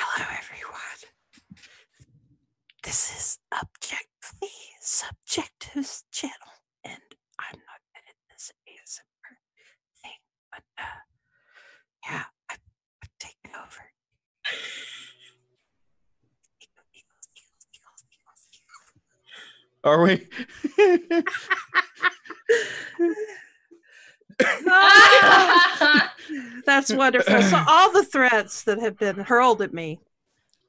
Hello, everyone. This is Objectively Subjective's channel, and I'm not good at this ASMR thing, but uh, yeah, I, I've taken over. Are we? That's wonderful. So all the threats that have been hurled at me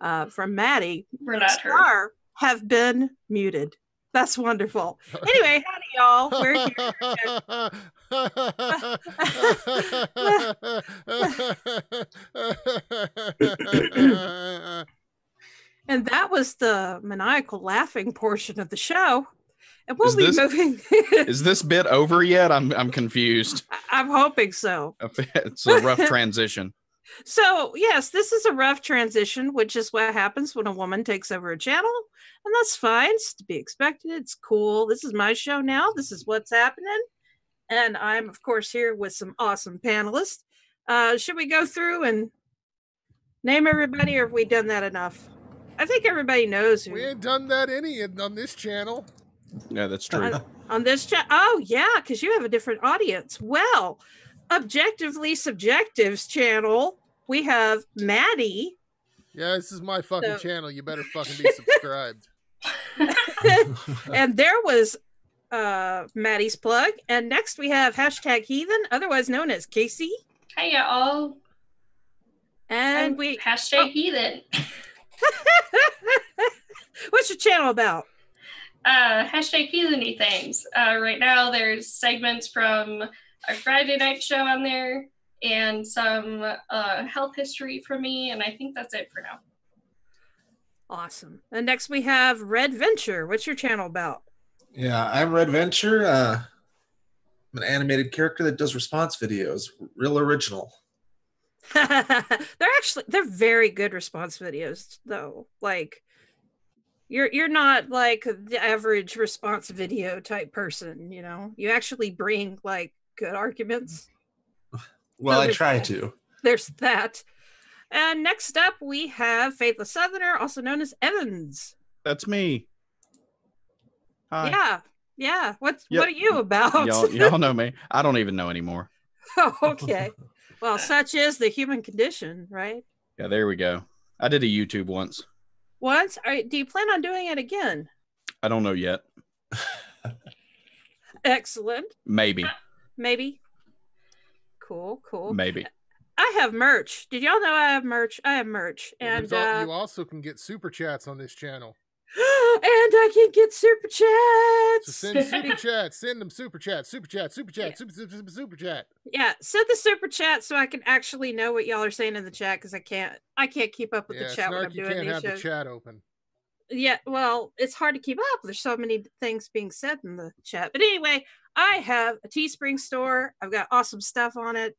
uh, from Maddie We're not hurt. Star have been muted. That's wonderful. Anyway, howdy y'all. We're here. And that was the maniacal laughing portion of the show. And we'll Is be this- moving. Is this bit over yet? I'm I'm confused. I'm hoping so. It's a rough transition. So, yes, this is a rough transition, which is what happens when a woman takes over a channel. And that's fine. It's to be expected. It's cool. This is my show now. This is what's happening. And I'm, of course, here with some awesome panelists. Uh, should we go through and name everybody, or have we done that enough? I think everybody knows who we ain't done that any on this channel. Yeah, that's true. on, on this chat. Oh, yeah, because you have a different audience. Well, Objectively Subjectives channel, we have Maddie. Yeah, this is my fucking So- channel. You better fucking be subscribed. and there was uh Maddie's plug. And next we have hashtag heathen, otherwise known as Casey. Hey y'all. And I'm we hashtag oh. heathen. what's your channel about? Uh hashtag heatheny things. Uh right now there's segments from a Friday night show on there and some uh health history from me, and I think that's it for now. Awesome. And next we have Redd Vencher. What's your channel about? Yeah, I'm Redd Vencher. Uh, I'm an animated character that does response videos. Real original. they're actually they're very good response videos though. Like you're you're not like the average response video type person, you know. You actually bring like good arguments. Well, I try that. to. There's that. And next up we have Faithless Southerner, also known as Evans. That's me. Hi. Yeah. Yeah. What's Yep. what are you about? Y'all, y'all know me. I don't even know anymore. Oh, okay. Well, such is the human condition, right? Yeah, there we go. I did a YouTube once. Once, are, do you plan on doing it again? I don't know yet. Excellent. Maybe. Maybe. Cool, cool. Maybe. I have merch. Did y'all know I have merch? I have merch, and There's al- uh, you also can get super chats on this channel. And I can get super chats. So send super chats. Send them super chat. Super chat. Super chat. Super super super, super chat. yeah, send the super chat so I can actually know what y'all are saying in the chat because I can't. I can't keep up with Yeah, the chat when I'm you doing can't these have the chat open. yeah well it's hard to keep up there's so many things being said in the chat but anyway i have a teespring store i've got awesome stuff on it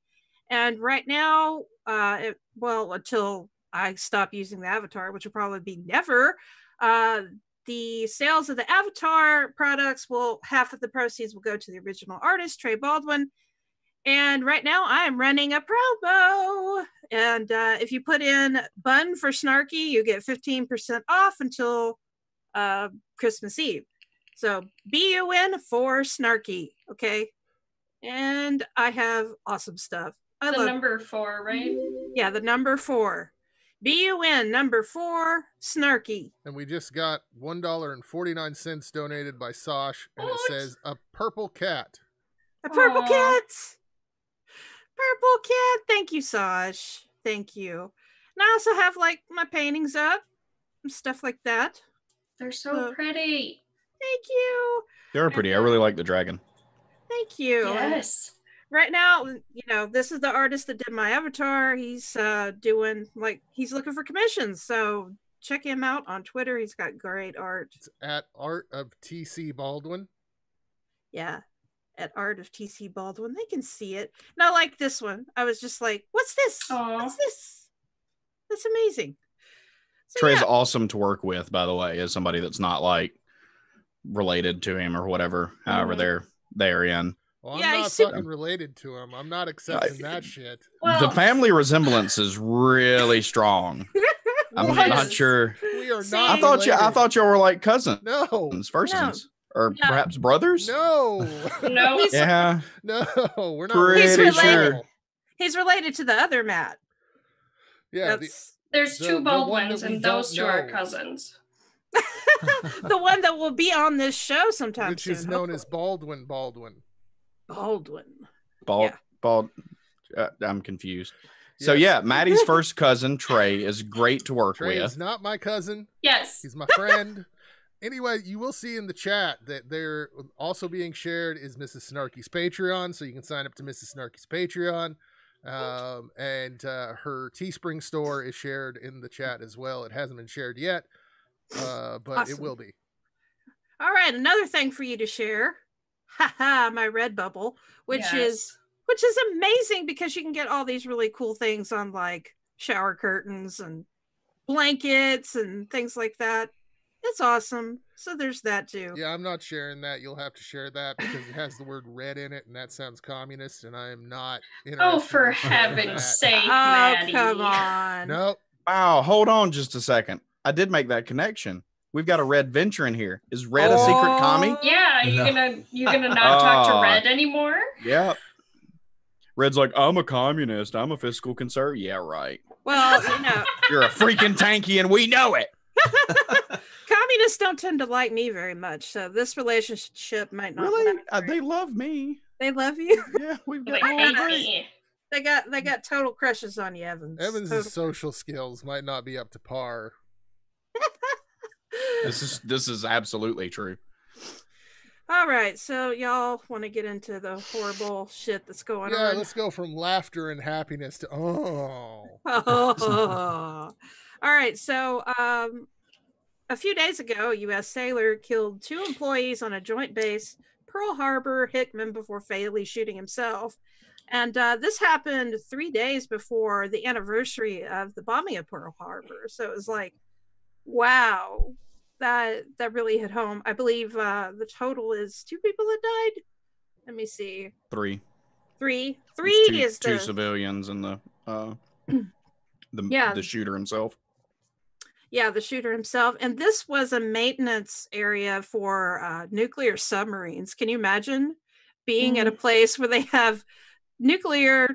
and right now uh it, well until i stop using the avatar which will probably be never uh the sales of the avatar products will half of the proceeds will go to the original artist trey baldwin and right now I am running a promo. And uh, if you put in bun for snarky, you get 15% off until uh, Christmas Eve. So B U N for snarky. Okay. And I have awesome stuff. I the love number four, right? yeah, the number four. B U N number four snarky. And we just got one dollar and forty nine cents donated by Sosh, and it says a purple cat. A purple Aw. cat. Purple cat. Thank you, Saj. Thank you. And I also have like my paintings up and stuff like that. They're so Uh, pretty. Thank you. They're pretty. I really like the dragon. Thank you. And Yes. Right now, you know, this is the artist that did my avatar. He's uh doing like he's looking for commissions. So check him out on Twitter. He's got great art. It's at Art of TC Baldwin. Yeah. At Art of TC Baldwin. They can see it. Not like this one. I was just like, what's this? Aw. What's this? That's amazing. So, Trey's yeah. awesome to work with, by the way, as somebody that's not like related to him or whatever. However, Mhm. they're they're in. Well, I'm Yeah, he's not super- fucking related to him. I'm not accepting that shit. Well, the family resemblance is really strong. I'm What? not sure. We We are See? not. I thought you. I thought you were like cousins, No. firstons, or No. perhaps brothers. No. No. Yeah. no. We're not. Pretty He's related. related. He's related to the other Matt. Yeah. The, There's The- two the one Baldwins, that and those don't two are cousins. the one that will be on this show sometime which soon. is known as. Baldwin Baldwin. Baldwin. Bald. Yeah. Bald. Uh, I'm confused. So yeah, Maddie's first cousin Trey is great to work Trey with. is not my cousin. Yes. He's my friend. anyway, you will see in the chat that they're also being shared is Missus Snarky's Patreon, so you can sign up to Missus Snarky's Patreon. Um, and uh, her Teespring store is shared in the chat as well. It hasn't been shared yet, uh, but it will be. All right, another thing for you to share. Haha, my red bubble, which Yes. is which is amazing because you can get all these really cool things on like shower curtains and blankets and things like that. It's awesome. So there's that too. Yeah, I'm not sharing that. You'll have to share that because it has the word red in it, and that sounds communist, and I am not oh, interested. Oh, for in sharing heaven's that. sake, Oh, Maddie. come on. Nope. Wow, hold on just a second. I did make that connection. We've got a red venture in here. Is red a secret commie? Oh, yeah, you No. gonna you're gonna not talk to Oh. Red anymore? Yeah. Red's like, I'm a communist. I'm a fiscal conservative. Yeah, right. Well, you know, You're a freaking tanky, and we know it. communists don't tend to like me very much, so this relationship might not. Really? Uh, they love me. they love you. Yeah, we've got hate. They got they got total crushes on you, Evans. Evans' Total- social skills might not be up to par. This is this is absolutely true. All right, so y'all want to get into the horrible shit that's going Yeah, on? let's go from laughter and happiness to oh. All right, so um, a few days ago, a U.S. sailor killed two employees on a joint base, Pearl Harbor, Hickam, before fatally shooting himself. And uh, this happened three days before the anniversary of the bombing of Pearl Harbor. So it was like, wow, that that really hit home. I believe uh, the total is two people that died. Let me see, Three. three. Three two, is two the civilians and the uh the Yeah. the shooter himself. Yeah, the shooter himself. And this was a maintenance area for uh, nuclear submarines. Can you imagine being at a place where they have nuclear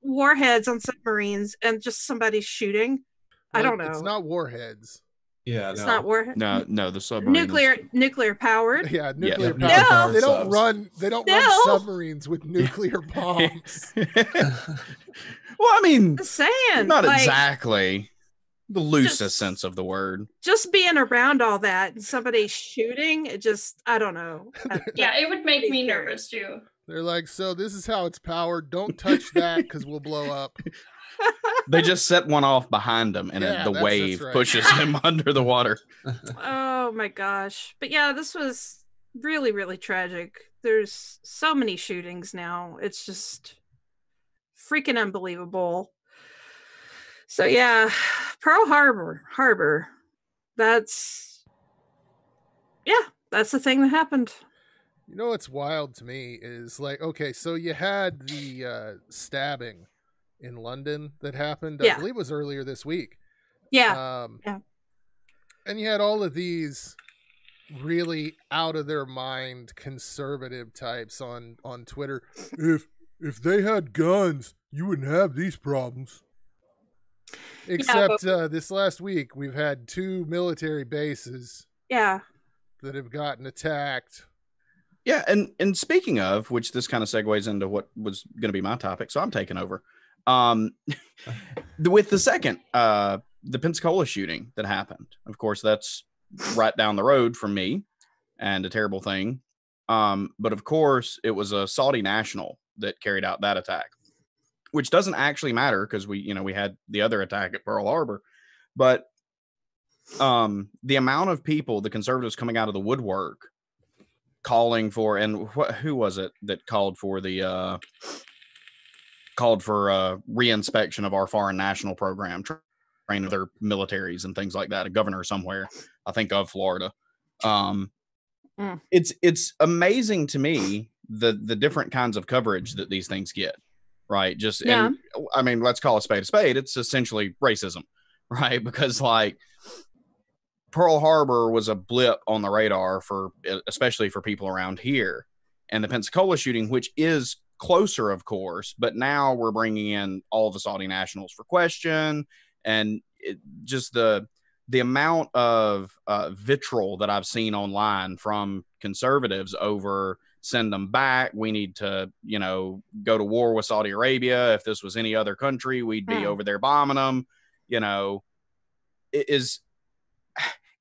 warheads on submarines and just somebody shooting? I don't know. It's not warheads. Yeah, It's no. not warhead. No, no, the submarine. is- nuclear nuclear powered. Yeah, nuclear Yeah. power. No. They don't run. They don't No. run submarines with nuclear bombs. well, I mean, Just saying. not like, exactly the loosest Just- sense of the word. Just being around all that and somebody shooting, it just I don't know. Yeah, it would make me nervous too. They're like, so this is how it's powered. Don't touch that because we'll blow up. They just set one off behind him, and Yeah, the that's- that's wave right. pushes him under the water. oh my gosh. But yeah, this was really, really tragic. There's so many shootings now. It's just freaking unbelievable. So yeah, Pearl Harbor, Harbor. That's yeah, that's the thing that happened. You know what's wild to me is like, okay, so you had the uh, stabbing in London that happened. I believe it was earlier this week. Yeah. Um, Yeah. And you had all of these really out of their mind conservative types on on Twitter. If if they had guns, you wouldn't have these problems. Except uh, this last week, we've had two military bases Yeah. That have gotten attacked. Yeah, and and speaking of which, this kind of segues into what was going to be my topic, so I'm taking over. Um, with the second, uh, the Pensacola shooting that happened. Of course, that's right down the road from me, and a terrible thing. Um, but of course, it was a Saudi national that carried out that attack, which doesn't actually matter because we, you know, we had the other attack at Pearl Harbor, but um, the amount of people, the conservatives coming out of the woodwork calling for and wh- who was it that called for the uh called for uh reinspection of our foreign national program tra- train other militaries and things like that a governor somewhere i think of florida. Um Mm. it's it's amazing to me the the different kinds of coverage that these things get right? Just and i mean let's call a spade a spade. It's essentially racism right? Because like Pearl Harbor was a blip on the radar for especially for people around here, and the Pensacola shooting, which is closer, of course, but now we're bringing in all the Saudi nationals for question, and it, just the the amount of uh, vitriol that I've seen online from conservatives over send them back. We need to, you know, go to war with Saudi Arabia. If this was any other country, we'd be Hmm. over there bombing them. You know, it is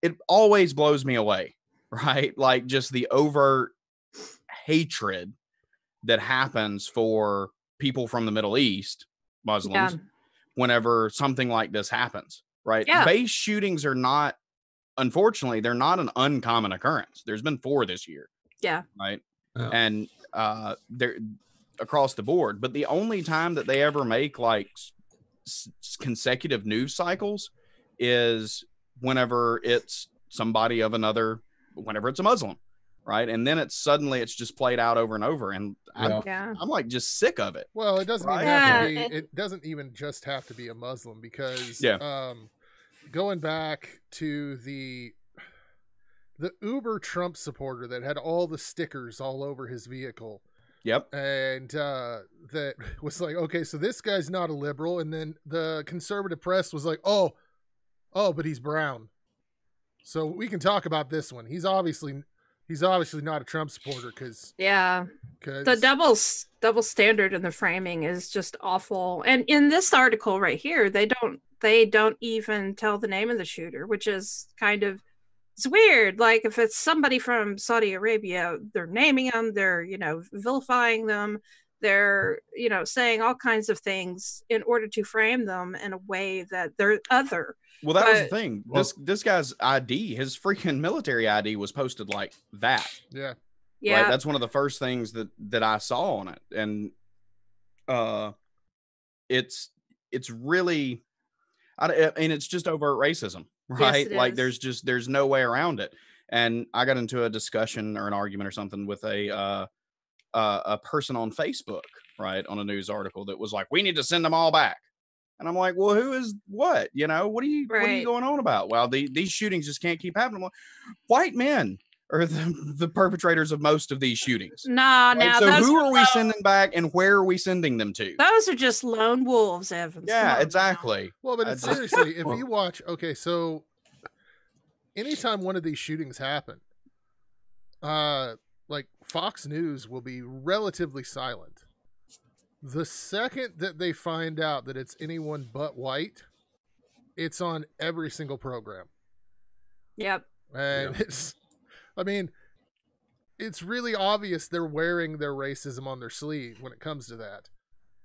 it always blows me away, right? Like just the overt hatred that happens for people from the Middle East, Muslims, Yeah. whenever something like this happens, right? Yeah. Base shootings are not, unfortunately, they're not an uncommon occurrence. There's been four this year, Yeah. right? Yeah. And uh, they're across the board. But the only time that they ever make like s- s- consecutive news cycles is whenever it's somebody of another, whenever it's a Muslim, right? And then it's suddenly it's just played out over and over, and I'm, Yeah. Yeah. I'm like just sick of it. Well, it doesn't even Right. have to be. it- It doesn't even just have to be a Muslim because, Yeah. um, going back to the the Uber Trump supporter that had all the stickers all over his vehicle, Yep. and uh, that was like, okay, so this guy's not a liberal, and then the conservative press was like, oh, oh, but he's brown, so we can talk about this one. He's obviously he's obviously not a Trump supporter because Yeah. because the double double standard in the framing is just awful. And in this article right here they don't they don't even tell the name of the shooter which is kind of it's weird. Like if it's somebody from saudi arabia they're naming them they're you know vilifying them they're you know saying all kinds of things in order to frame them in a way that they're other Well, that was the thing. Well- this this guy's ID, his freaking military ID, was posted like that. yeah. yeah Right? That's one of the first things that that I saw on it, and uh, it's it's really, I, and it's just overt racism, right? it like is. there's just there's no way around it. And I got into a discussion or an argument or something with a uh, uh, a person on Facebook, right, on a news article that was like, "We need to send them all back." And I'm like, well, who is what? You know, what are you what are you going on about? Well, the, these shootings just can't keep happening. Like, White men are the, the perpetrators of most of these shootings. nah Right? now so those, who are are we lone- sending back and where are we sending them to? those are just lone wolves evans yeah, on now. exactly. Well, but I it's just- seriously, if you watch, okay, so anytime one of these shootings happen, uh, like Fox News will be relatively silent. The second that they find out that it's anyone but white, it's on every single program, yep and it's, I mean, it's really obvious they're wearing their racism on their sleeve when it comes to that.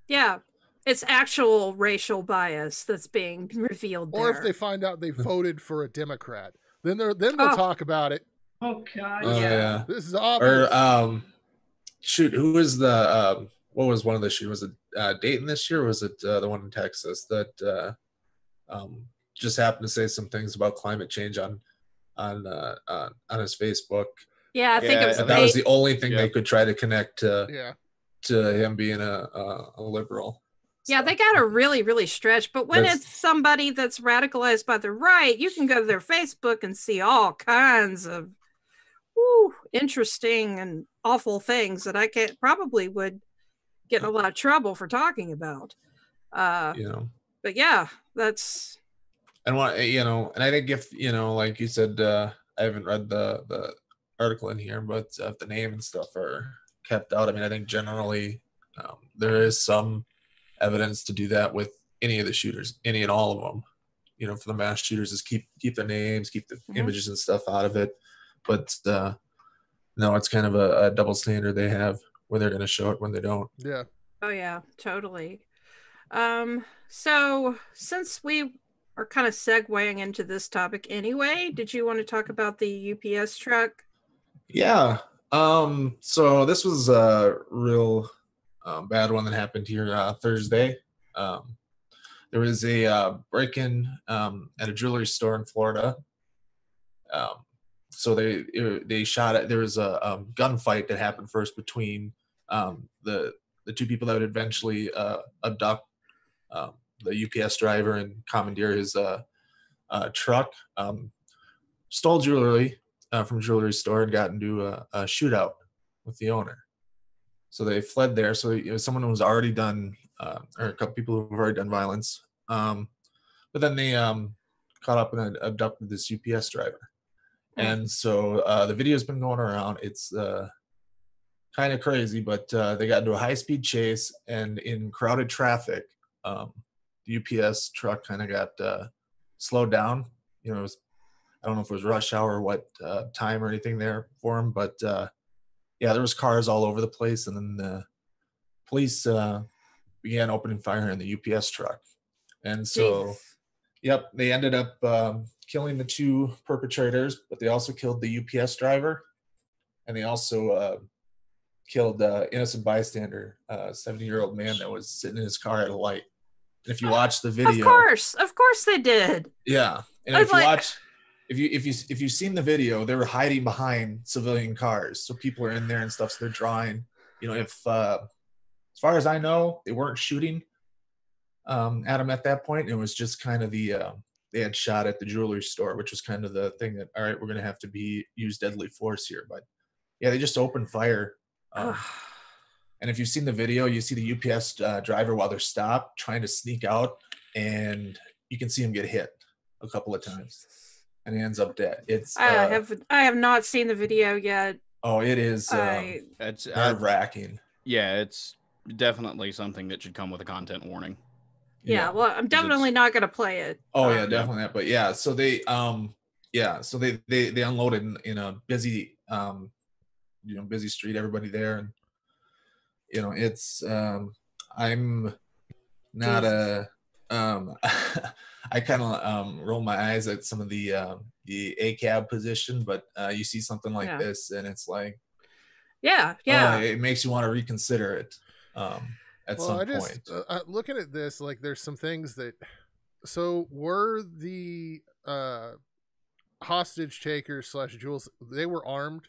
Yeah, it's actual racial bias that's being revealed Or if they find out they voted for a Democrat, then they're then they'll Oh. talk about it. Oh god. Oh, Yeah. yeah. This is obvious. Or um, shoot, who was the um, what was one of the shoot? Was it uh, Dayton this year? Or was it uh, the one in Texas that uh, um just happened to say some things about climate change on on uh, on, on his Facebook? yeah, I think Yeah, it was And that was the only thing Yeah. they could try to connect to yeah. to him being a a, a liberal. yeah, they got to really, really stretch. But when That's- it's somebody that's radicalized by the right, you can go to their Facebook and see all kinds of whew, interesting and awful things that I can't probably would get in a lot of trouble for talking about. Uh, you know. but yeah, that's and what you know and i think if you know like you said uh i haven't read the the article in here but uh, if the name and stuff are kept out i mean i think generally um, there is some evidence to do that with any of the shooters any and all of them you know for the mass shooters is keep keep their names keep the Mhm. images and stuff out of it but uh no it's kind of a, a double standard they have where they're going to show it when they don't Yeah. Oh yeah, totally. Um, so since we are kind of segueing into this topic anyway, did you want to talk about the UPS truck? Yeah. Um. So this was a real um, bad one that happened here uh, Thursday. Um, there was a uh, break-in um, at a jewelry store in Florida. Um, so they they shot. There was a um, gunfight that happened first between um, the the two people that would eventually uh, abduct um, the UPS driver and commandeer his uh, uh, truck. Um, stole jewelry uh, from a jewelry store and got into a, a shootout with the owner. So they fled there. So it was someone who was already done, uh, or a couple people who have already done violence. Um, but then they um, caught up and abducted this UPS driver. And so uh, the video's been going around. It's uh, kind of crazy, but uh, they got into a high speed chase, and in crowded traffic, um, the UPS truck kind of got uh, slowed down. You know, it was I don't know if it was rush hour or what uh, time or anything there for him, but uh, yeah, there was cars all over the place, and then the police uh, began opening fire on the UPS truck, and so Jeez. yep, they ended up um, killing the two perpetrators, but they also killed the UPS driver, and they also uh, killed uh, innocent bystander, a 70 year old man that was sitting in his car at a light. And if you watch the video, Of course, of course they did. yeah, and if was you like- watch, if you if you if you've seen the video, they were hiding behind civilian cars, so people are in there and stuff. So they're drawing. You know, if uh, as far as I know, they weren't shooting um, at him at that point. It was just kind of the uh, they had shot at the jewelry store, which was kind of the thing that all right, we're gonna have to be use deadly force here. But yeah, they just opened fire. Um, and if you've seen the video, you see the UPS uh, driver while they're stopped trying to sneak out, and you can see him get hit a couple of times, and he ends up dead. It's I uh, have I have not seen the video yet. oh, it is um, I It's I, nerve wracking. yeah, it's definitely something that should come with a content warning. Yeah, well, I'm definitely not gonna play it. Oh Um, yeah, definitely that. But yeah, so they um yeah, so they they they unloaded in, in a busy um you know busy street, everybody there, and you know it's um I'm not a um I kind of um roll my eyes at some of the um the ACAB position, but uh, you see something like Yeah. this and it's like Yeah, yeah. it makes you want to reconsider it um at well, some I just point. uh, looking at this, like, there's some things that. So were the uh hostage takers slash jewels? They were armed.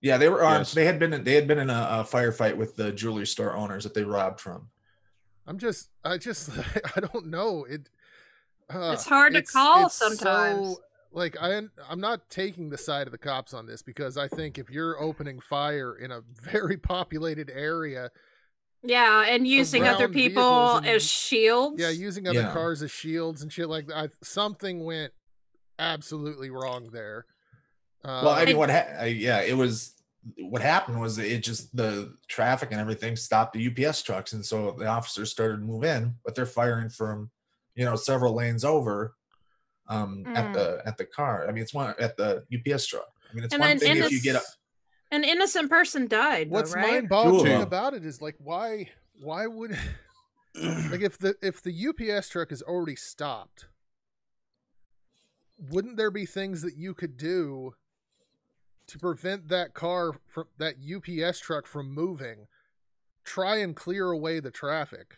Yeah, they were armed. Yes. They had been in, they had been in a, a firefight with the jewelry store owners that they robbed from. I'm just, I just, I don't know. It. Uh, It's hard to call sometimes. So, like I, I'm not taking the side of the cops on this because I think if you're opening fire in a very populated area, Yeah, and using other people and- as shields. yeah, using other Yeah. cars as shields and shit like that, I, something went absolutely wrong there. Uh, well, I mean, what? Ha- I, yeah, it was. What happened was it just the traffic and everything stopped the UPS trucks, and so the officers started to move in, but they're firing from, you know, several lanes over, um, at Mm. the at the car. I mean, it's one at the UPS truck. I mean, it's And one thing in if you get up. A- An innocent person died. though, what's right? mind-boggling about it is like why, why would, like if the if the UPS truck is already stopped, wouldn't there be things that you could do to prevent that car from that UPS truck from moving? Try and clear away the traffic.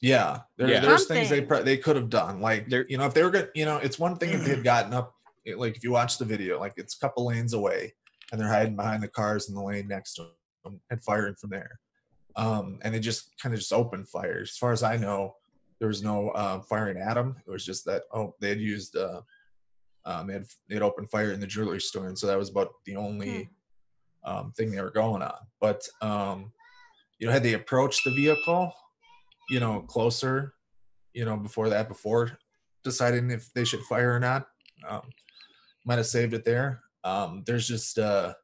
Yeah, there, Yeah. there's things they Something. pro- they could have done. Like There- you know, if they were gonna, you know, it's one thing if they had gotten up, it- like if you watch the video, like it's a couple lanes away, and they're hiding behind the cars in the lane next to them and firing from there. Um, and they just kind of just opened fire. As far as I know, there was no uh, firing at them. It was just that oh, they had used uh, um, they had they had opened fire in the jewelry store, and so that was about the only um, thing they were going on. But um, you know, had they approached the vehicle, you know, closer, you know, before that, before deciding if they should fire or not, um, might have saved it there. Um, there's just uh,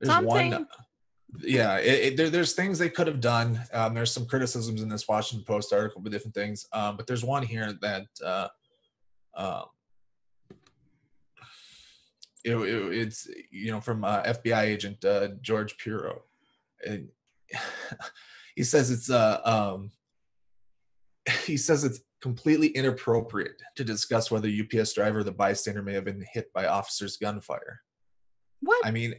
there's one. Yeah, it, it, there, there's things they could have done. Um, there's some criticisms in this Washington Post article with different things, um, but there's one here that uh, um, it, it- it's you know from uh, FBI agent uh, George Piro. And he says it's uh um he says it's completely inappropriate to discuss whether UPS driver or the bystander may have been hit by officers' gunfire. What? I mean,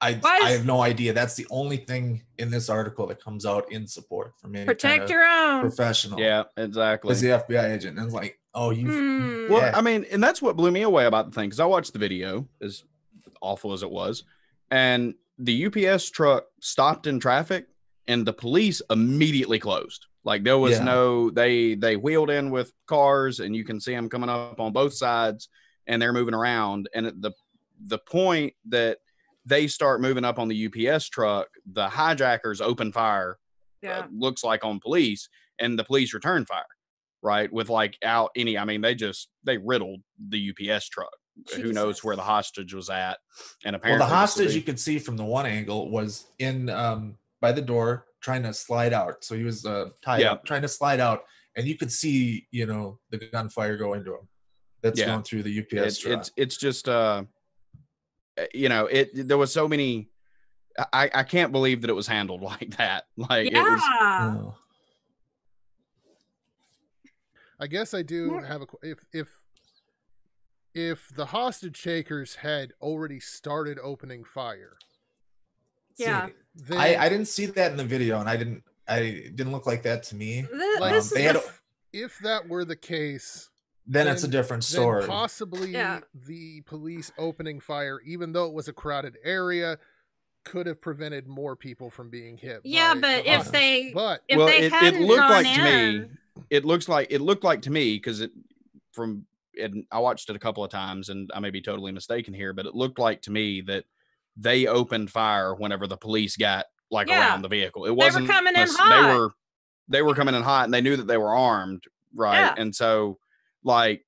I Why I have no idea. That's the only thing in this article that comes out in support from any Protect kind your own. professional. Yeah, exactly. as the FBI agent, and it's like, oh, you. Hmm. Well, I mean, and that's what blew me away about the thing because I watched the video, as awful as it was, and the UPS truck stopped in traffic, and the police immediately closed. Like there was Yeah. no they they wheeled in with cars, and you can see them coming up on both sides, and they're moving around. And at the the point that they start moving up on the UPS truck, the hijackers open fire. uh, Yeah. looks like on police, and the police return fire. Right, with like out any, I mean, they just they riddled the UPS truck. Who knows where the hostage was at? And apparently Well, the hostage was you could see from the one angle was in um, by the door trying to slide out. So he was uh, tied Yeah. up, trying to slide out, and you could see, you know, the gunfire go into him. That's Yeah. going through the UPS it's truck. it's it's just uh uh, you know it there was so many i i can't believe that it was handled like that like it was Oh. I guess I do have a qu- if if if the hostage takers had already started opening fire. See, Yeah. Then, I, I didn't see that in the video, and I didn't. I didn't look like that to me. Th- like, this they had the if that were the case, Then, it's a different story. possibly Yeah. the police opening fire, even though it was a crowded area, could have prevented more people from being hit. yeah, but the if hostage. they but if well they it, it hadn't looked gone like to me it looks like it looked like to me because it from and i watched it a couple of times and i may be totally mistaken here but it looked like to me that they opened fire whenever the police got like Yeah. around the vehicle it wasn't coming in nec- hot. they were they were coming in hot and they knew that they were armed right Yeah. and so like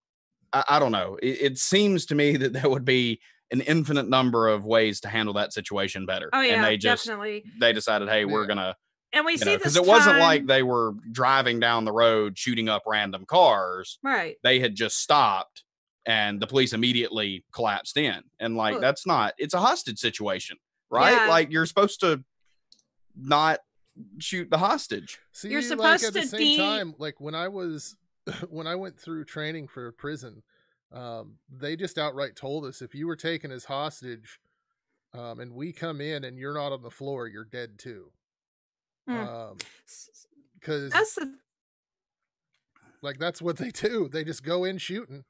I, I don't know it, it seems to me that there would be an infinite number of ways to handle that situation better oh yeah, and they just definitely. they decided hey we're gonna And we see this because it wasn't like they were driving down the road shooting up random cars right. they had just stopped and the police immediately collapsed in and like Well- that's not it's a hostage situation right Yeah. like you're supposed to not shoot the hostage See, You're like supposed at the to same be- time, like when I was when I went through training for prison, um, they just outright told us if you were taken as hostage, um, and we come in and you're not on the floor, you're dead too. Hmm. Um, because That's the like that's what they do. They just go in shooting,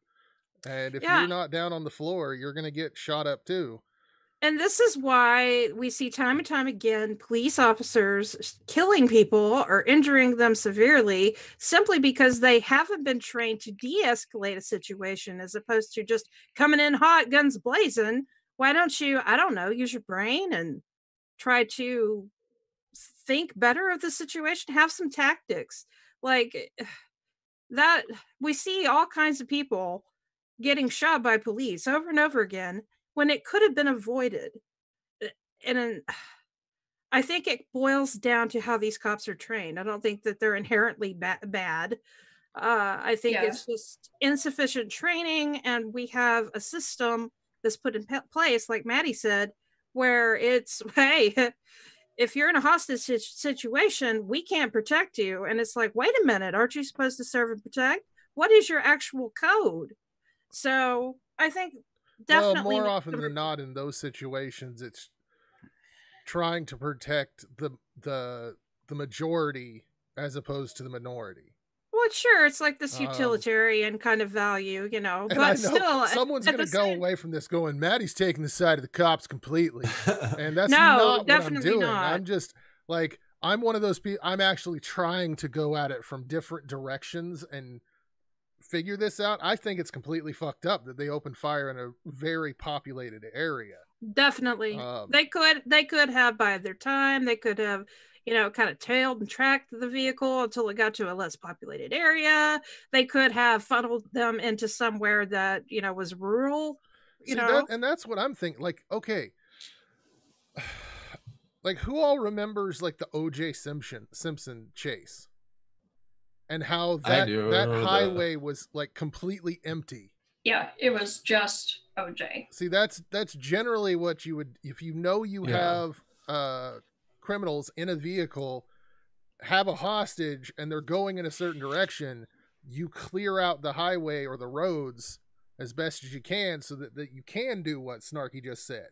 and if Yeah. you're not down on the floor, you're gonna get shot up too. And this is why we see time and time again police officers killing people or injuring them severely simply because they haven't been trained to de escalate a situation as opposed to just coming in hot, guns blazing. Why don't you, I don't know, use your brain and try to think better of the situation? Have some tactics. Like eh, that, we see all kinds of people getting shot by police over and over again when it could have been avoided. Uh, And an, I think it boils down to how these cops are trained. I don't think that they're inherently ba- bad. Uh, I think Yeah. it's just insufficient training, and we have a system that's put in pe- place, like Maddie said, where it's hey, if you're in a hostage sit- situation, we can't protect you. And it's like, wait a minute, aren't you supposed to serve and protect? What is your actual code? So I think definitely well, more often the than not, in those situations, it's trying to protect the the the majority as opposed to the minority. Well, sure, it's like this Um, utilitarian kind of value, you know, but know still, at- someone's going to go same- away from this going, Maddie's taking the side of the cops completely. And that's No, not what I'm doing. not. I'm just like, I'm one of those people, I'm actually trying to go at it from different directions and figure this out. I think it's completely fucked up that they opened fire in a very populated area. definitely Um, they could they could have by their time they could have you know kind of tailed and tracked the vehicle until it got to a less populated area they could have funneled them into somewhere that you know was rural you See, know that, and that's what I'm thinking. Like, okay, like who all remembers like the O.J. Simpson Simpson chase, and how that that remember that. highway was like completely empty. Yeah, it was just OJ. See, that's that's generally what you would if you know you Yeah. have uh criminals in a vehicle, have a hostage, and they're going in a certain direction. You clear out the highway or the roads as best as you can so that, that you can do what Snarky just said.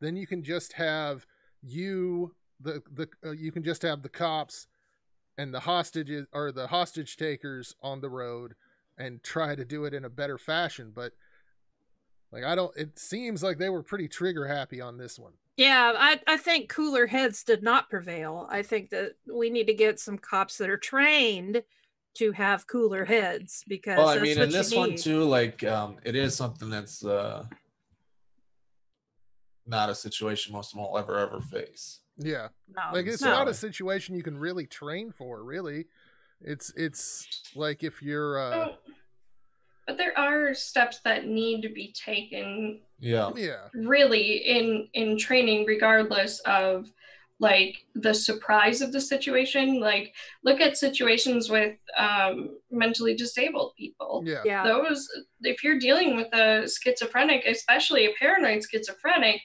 Then you can just have you the the uh, you can just have the cops and the hostages or the hostage takers on the road and try to do it in a better fashion. But like I don't it seems like they were pretty trigger happy on this one. yeah I, I think cooler heads did not prevail i think that we need to get some cops that are trained to have cooler heads because Well, I that's mean, what in you this one too, like um, it is something that's uh, not a situation most of them will ever ever face. Yeah. No, Like it's no. not a situation you can really train for, really. It's it's like if you're uh Oh, but there are steps that need to be taken Yeah, yeah. really in in training regardless of like the surprise of the situation like look at situations with um, mentally disabled people Yeah. yeah those if you're dealing with a schizophrenic especially a paranoid schizophrenic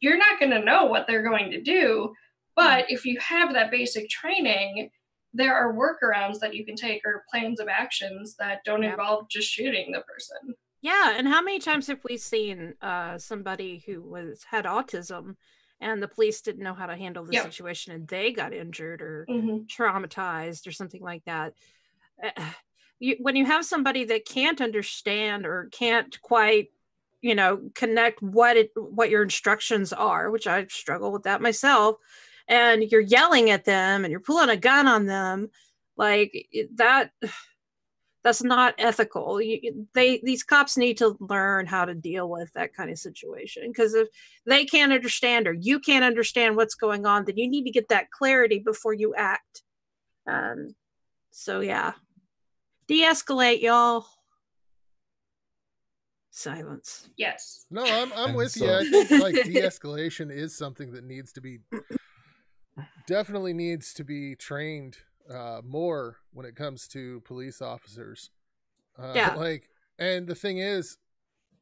you're not going to know what they're going to do but if you have that basic training there are workarounds that you can take or plans of actions that don't Yeah. involve just shooting the person Yeah, and how many times have we seen uh, somebody who was had autism, and the police didn't know how to handle the Yep. situation, and they got injured or Mhm. traumatized or something like that. Uh, You, when you have somebody that can't understand or can't quite, you know, connect what it what your instructions are, which I struggle with that myself, and you're yelling at them and you're pulling a gun on them, like that that's not ethical. You, they these cops need to learn how to deal with that kind of situation because if they can't understand or you can't understand what's going on then you need to get that clarity before you act. Um so yeah. De-escalate y'all silence yes No, I'm I'm And with you. I think like de-escalation is something that needs to be definitely needs to be trained uh, more when it comes to police officers. Uh, Yeah. Like, and the thing is,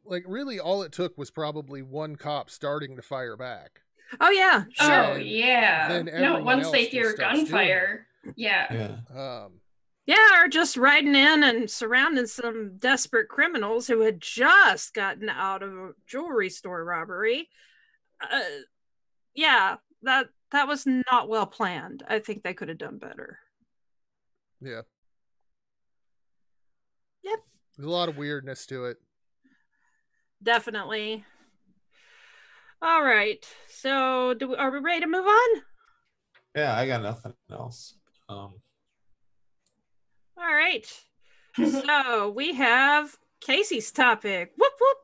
like, really, all it took was probably one cop starting to fire back. oh yeah Oh yeah. No, once they hear just starts doing gunfire, yeah. yeah. Um, yeah or just riding in and surrounding some desperate criminals who had just gotten out of a jewelry store robbery uh, yeah that that was not well planned i think they could have done better yeah. Yep. There's a lot of weirdness to it. definitely all right so do we, are we ready to move on Yeah, I got nothing else. Um, all right so we have casey's topic whoop whoop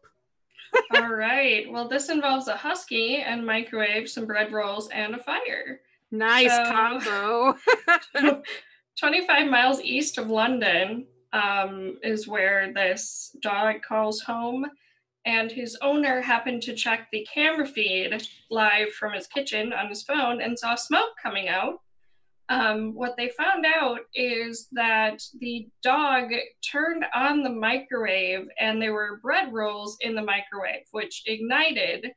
All right. Well, this involves a husky and microwave, some bread rolls, and a fire. nice So- combo 25 miles east of London um, is where this dog calls home. And his owner happened to check the camera feed live from his kitchen on his phone and saw smoke coming out. Um, what they found out is that the dog turned on the microwave and there were bread rolls in the microwave, which ignited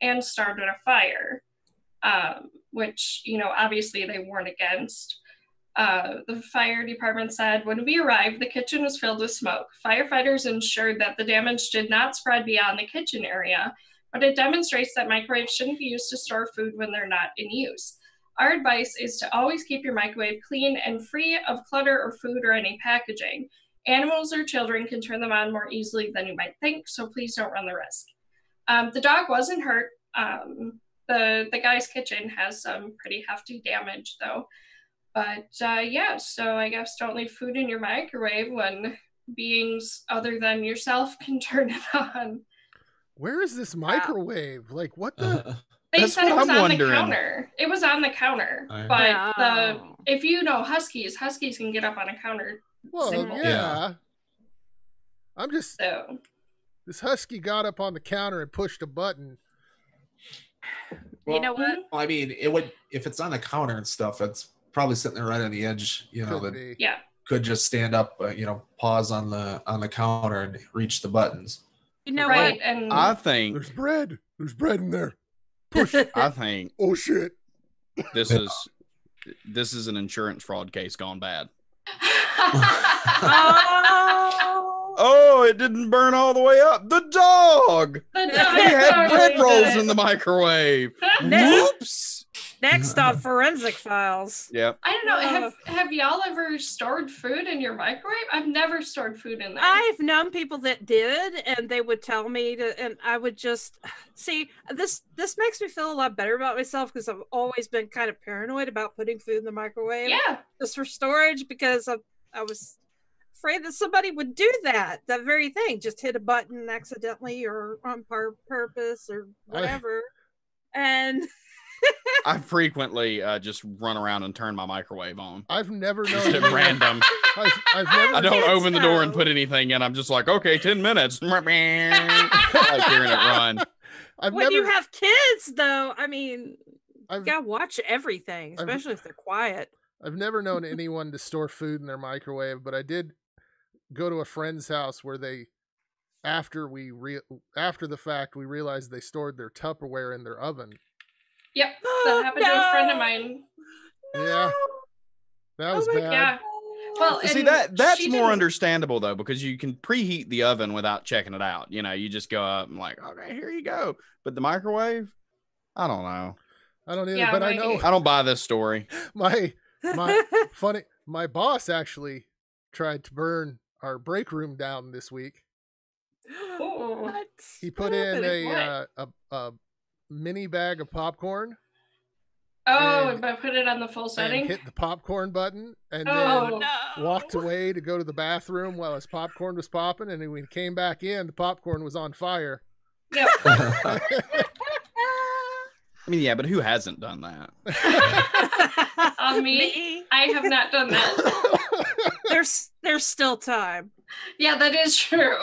and started a fire, um, which, you know, obviously they weren't against. Uh, the fire department said when we arrived, the kitchen was filled with smoke. Firefighters ensured that the damage did not spread beyond the kitchen area, but it demonstrates that microwaves shouldn't be used to store food when they're not in use. Our advice is to always keep your microwave clean and free of clutter or food or any packaging. Animals or children can turn them on more easily than you might think, so please don't run the risk. Um, the dog wasn't hurt. Um, the the guy's kitchen has some pretty hefty damage, though. But uh, yeah, so I guess don't leave food in your microwave when beings other than yourself can turn it on. Where is this microwave? Like, what the? They That's said it was I'm on wondering. the counter. It was on the counter. Alright. But the Oh. if you know huskies, huskies can get up on a counter. Well, yeah. Yeah. I'm just So this husky got up on the counter and pushed a button. you know what Well, I mean, it would if it's on the counter and stuff. It's probably sitting there right on the edge. You know, Could that yeah. could just stand up. Uh, you know, pause on the on the counter and reach the buttons. you know right. what And I think There's bread. There's bread in there. Push. I think oh shit. this is this is an insurance fraud case gone bad. oh Oh, it didn't burn all the way up. The dog. the He He had bread rolls in the microwave. it. Whoops. Next on forensic files Yeah. I don't know. Uh. Have have y'all ever stored food in your microwave? I've never stored food in there. I've known people that did, and they would tell me to, and I would just see this. This makes me feel a lot better about myself because I've always been kind of paranoid about putting food in the microwave yeah. just for storage because of I was afraid that somebody would do that, that very thing, just hit a button accidentally or on pur- purpose or I- whatever. And I frequently uh, just run around and turn my microwave on. I've never Just known at random. I've, I've never I don't Kids, open the door and put anything in. I'm just like, okay, 10 minutes. like hearing it run. I've when never you have kids, though, I mean, I've, you gotta watch everything, I've- especially if they're quiet. I've never known anyone to store food in their microwave, but I did go to a friend's house where they after we re- after the fact we realized they stored their Tupperware in their oven. Yep, that happened to a friend of mine. Yeah. That Oh was my bad. Yeah. Well, See that that's more didn't- understandable though because you can preheat the oven without checking it out. You know, you just go up and like, okay, here you go. But the microwave, I don't know. I don't either, Yeah, but I know I don't buy this story. my my funny my boss actually tried to burn our break room down this week. Ooh. What? He put What in a, uh, a a mini bag of popcorn Oh, and- but put it on the full and setting. hit the popcorn button and Oh, then no. walked away to go to the bathroom while his popcorn was popping and then when he came back in the popcorn was on fire. Yep. I mean, yeah, but who hasn't done that? On me? I have not done that. there's there's still time. Yeah, that is true.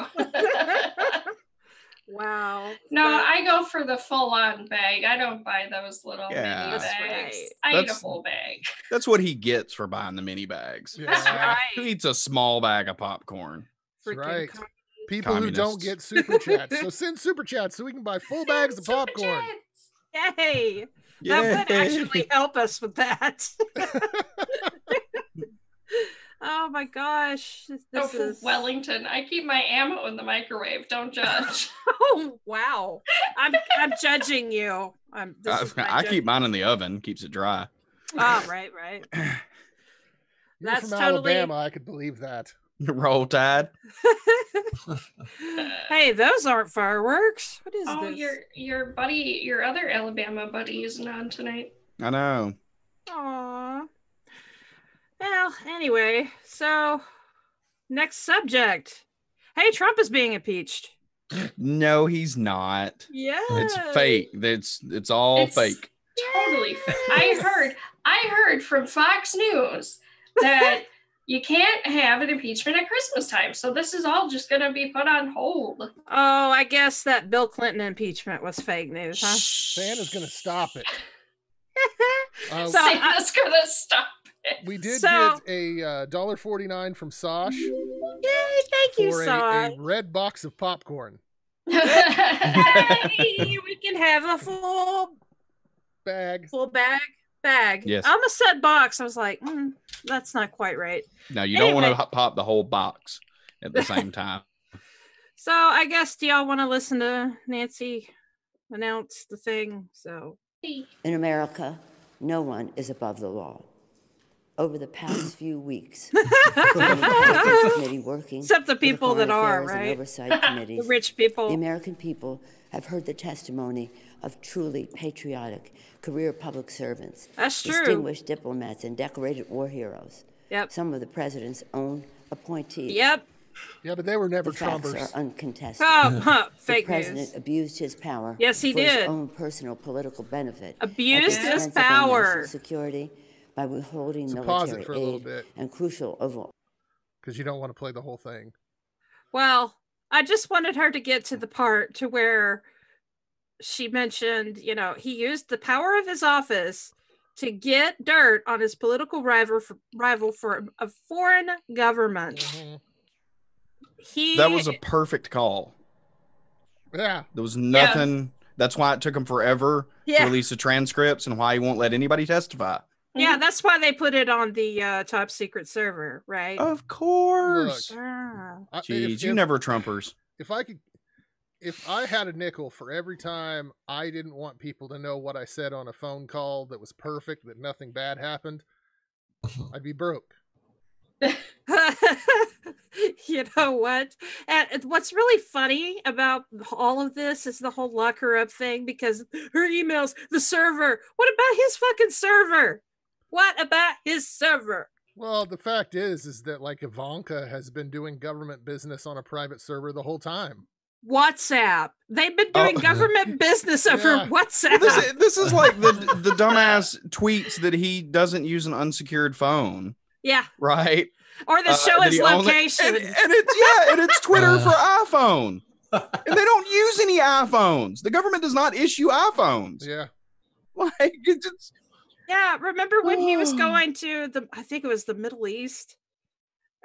Wow. no, But- I go for the full on bag. I don't buy those little Yeah. mini bags. right. I eat a That's- full bag. That's what he gets for buying the mini bags. That's Yeah. Who right. eats a small bag of popcorn? That's Freaking right. com- People who don't get super chats. So send super chats so we can buy full bags of Super popcorn. Yay! Jets. That would actually help us with that. oh my gosh. This, Oh, this is Wellington. I keep my ammo in the microwave. Don't judge. Oh wow. I'm I'm judging you. I'm this I, is I keep mine in the oven, keeps it dry. Oh right, right. You're That's from totally- Alabama, I could believe that. Roll Tide. hey, those aren't fireworks. What is oh, this? your your buddy, your other Alabama buddy isn't on tonight. I know. Aw. Well, anyway, so next subject. Hey, Trump is being impeached. No, he's not. Yeah. It's fake. It's it's all It's- fake. Totally. fake. I heard. I heard from Fox News that you can't have an impeachment at Christmas time. So this is all just going to be put on hold. Oh, I guess that Bill Clinton impeachment was fake news, huh? Santa's gonna stop it. Uh, So, I- Santa's going to stop it. We did so- get a uh, dollar forty nine from Sosh Yay, thank you, for a, Sai. a red box of popcorn Hey, we can have a full bag. full bag bag. Yes. I almost said box. I was like, mm, that's not quite right. No, you don't want to pop the whole box at the same time. So I guess do y'all want to listen to Nancy announce the thing? So In America, no one is above the law. Over the past few weeks, Committee working Except the people that are, right? Oversight the rich people the. American people have heard the testimony of truly patriotic career public servants, That's true. distinguished diplomats, and decorated war heroes. Yep. Some of the president's own appointees. Yep. Yeah, but they were never The facts Trumpers. are uncontested. Oh, huh, the president news. abused his power Yes, he for his did. own personal political benefit. at the Abused his expense of power. national security by withholding So pause military it for a little aid bit. and crucial overall Because you don't want to play the whole thing. Well, I just wanted her to get to the part to where she mentioned, you know, he used the power of his office to get dirt on his political rival for, rival for a foreign government. Mhm. He That was a perfect call. Yeah. There was nothing. That's why it took him forever to release the transcripts and why he won't let anybody testify. Yeah, that's why they put it on the uh, top secret server, right? Of course. Ah. I- Jeez, if, you if- never Trumpers. If I could, if I had a nickel for every time I didn't want people to know what I said on a phone call that was perfect, that nothing bad happened, I'd be broke. you know what? And what's really funny about all of this is the whole lock her up thing because her emails, the server. What about his fucking server? What about his server? Well, the fact is, is that like Ivanka has been doing government business on a private server the whole time. WhatsApp. They've been Oh. doing government business over Yeah. WhatsApp. This, is- this is like the the dumbass tweets that he doesn't use an unsecured phone, yeah. right? Or the Uh, show that his he only- location. and, and it's yeah, and it's Twitter Uh. for iPhone, and they don't use any iPhones. The government does not issue iPhones. Yeah. Like it's just, Yeah, remember when he was Oh. going to the I think it was the Middle East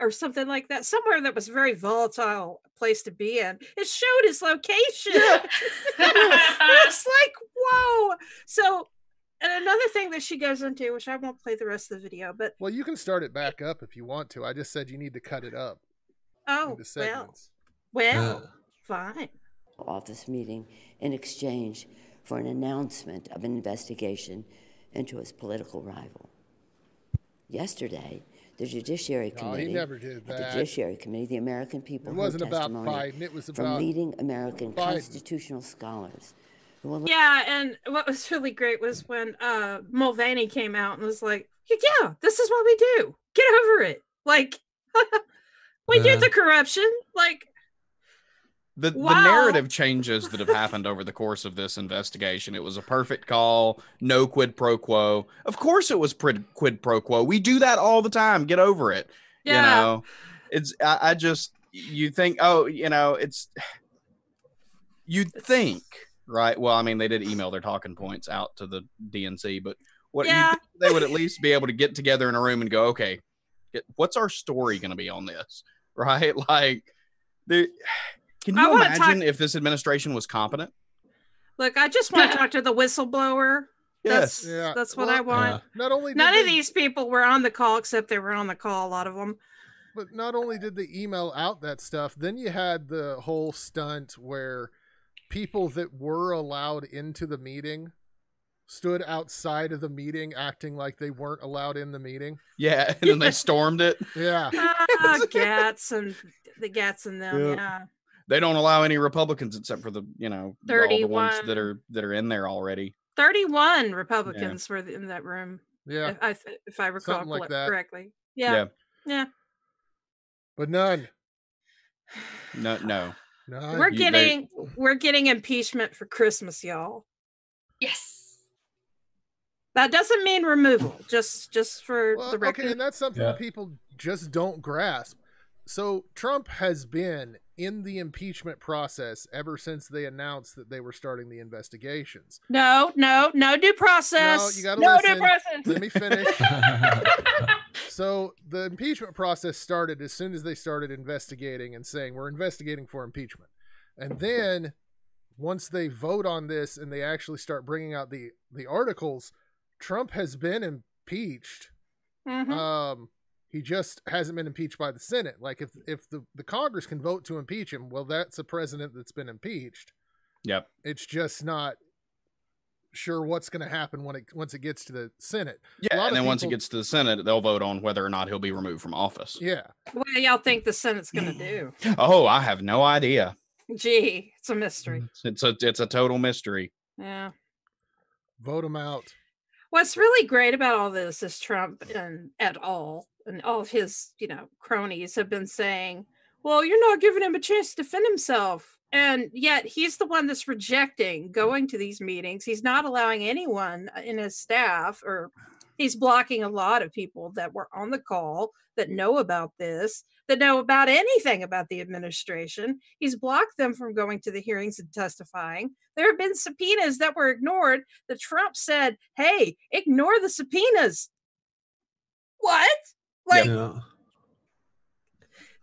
or something like that, somewhere that was a very volatile place to be in. It showed his location. it's like, whoa. So and another thing that she goes into, which I won't play the rest of the video, but Well, you can start it back up if you want to. I just said you need to cut it up oh into well, segments. well, Yeah. fine. office meeting in exchange for an announcement of an investigation into his political rival. Yesterday, the Judiciary No, he Committee, never did at the. Judiciary Committee, the American people It heard wasn't about testimony Biden. It was from about leading American Biden. constitutional scholars who Yeah, and what was really great was when uh Mulvaney came out and was like, "Yeah, this is what we do. Get over it." Like, we Uh. did the corruption. Like, the, the narrative changes that have happened over the course of this investigation. It was a perfect call, no quid pro quo. Of course, it was prid- quid pro quo. We do that all the time. Get over it. yeah, You know, it's I, I just you think, oh, you know, it's you'd think, right? Well, I mean, they did email their talking points out to the DNC, but what Yeah. they would at least be able to get together in a room and go, okay, what's our story going to be on this, right? Like, the can you wanna imagine talk- if this administration was competent? look, I just want to talk to the whistleblower. That's Yeah, that's what well, I want. Not only did None of these people were on the call, except they were on the call. A lot of them. But not only did they email out that stuff, then you had the whole stunt where people that were allowed into the meeting stood outside of the meeting acting like they weren't allowed in the meeting. Yeah, and then they stormed it. Yeah. Ah, Gaetz and the Gaetz and them. Yeah. Yeah. They don't allow any Republicans except for the you know all the ones 31. that are that are in there already. Thirty-one Republicans were in that room. Yeah. If I if I recall Something like cor- that. correctly. Yeah. Yeah. But none. No, no. None. We're You- they- getting we're getting impeachment for Christmas, y'all. yes. That doesn't mean removal. Just just for Well, the okay, record. and that's something Yeah. that people just don't grasp. So Trump has been in the impeachment process ever since they announced that they were starting the investigations. no, no, no due process. you gotta no listen. due process. Let me finish. So the impeachment process started as soon as they started investigating and saying we're investigating for impeachment. And then once they vote on this and they actually start bringing out the the articles, Trump has been impeached. Mhm. Um he just hasn't been impeached by the Senate. Like if if the, the Congress can vote to impeach him, well that's a president that's been impeached. Yep. It's just not sure what's going to happen when it once it gets to the Senate. Yeah, and of then once it gets to the Senate, they'll vote on whether or not he'll be removed from office. Yeah. What do y'all think the Senate's gonna do? Oh, I have no idea. Gee, it's a mystery. It's a it's a total mystery. Yeah. Vote him out. What's really great about all this is Trump and et al. and all of his, you know, cronies have been saying, well, you're not giving him a chance to defend himself. And yet he's the one that's rejecting going to these meetings. He's not allowing anyone uh, in his staff, or he's blocking a lot of people that were on the call that know about this, that know about anything about the administration. He's blocked them from going to the hearings and testifying. There have been subpoenas that were ignored that Trump said, hey, ignore the subpoenas. What? Like, yeah.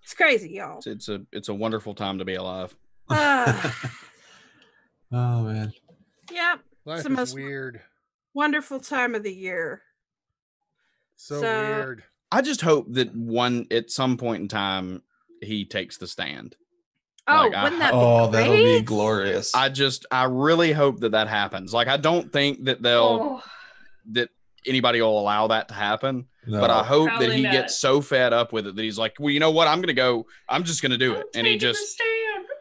it's crazy, y'all. It's, it's a it's a wonderful time to be alive. Ah, oh man. yeah, Life the most- weird. wonderful time of the year. So, So- weird. I just hope that one at some point in time he takes the stand. Oh, Like, wouldn't that be Oh, that'll be glorious. I just I really hope that that happens. Like I don't think that they'll Oh, that anybody will allow that to happen. No. But I hope that he not. gets so fed up with it that he's like, well, you know what? I'm gonna go. I'm just gonna do I'm it. And he just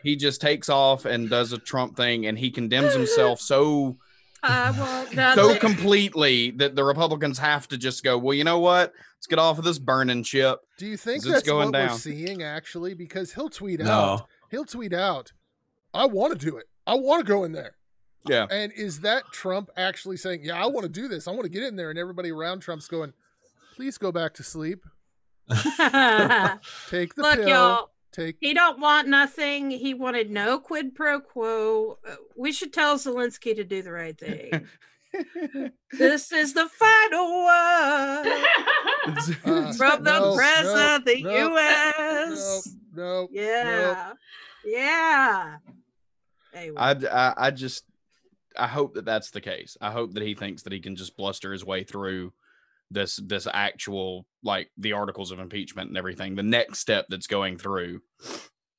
he just takes off and does a Trump thing and he condemns himself so Uh, well, no, so completely that the Republicans have to just go, well, you know what? Let's get off of this burning ship. Do you think it's that's going what we're down. seeing actually? Because he'll tweet out, he'll tweet out, "I want to do it. I want to go in there." Yeah. And is that Trump actually saying, "Yeah, I want to do this. I want to get in there," and everybody around Trump's going, "Please go back to sleep. Take the look, pill. y'all. Take." He don't want nothing. He wanted no quid pro quo. Uh, We should tell Zelensky to do the right thing. this is the final one Uh, from the no, president no, of the no, U.S. No, no, Yeah, yeah. Anyway, I, I I just I hope that that's the case. I hope that he thinks that he can just bluster his way through this this actual like the articles of impeachment and everything. The next step that's going through,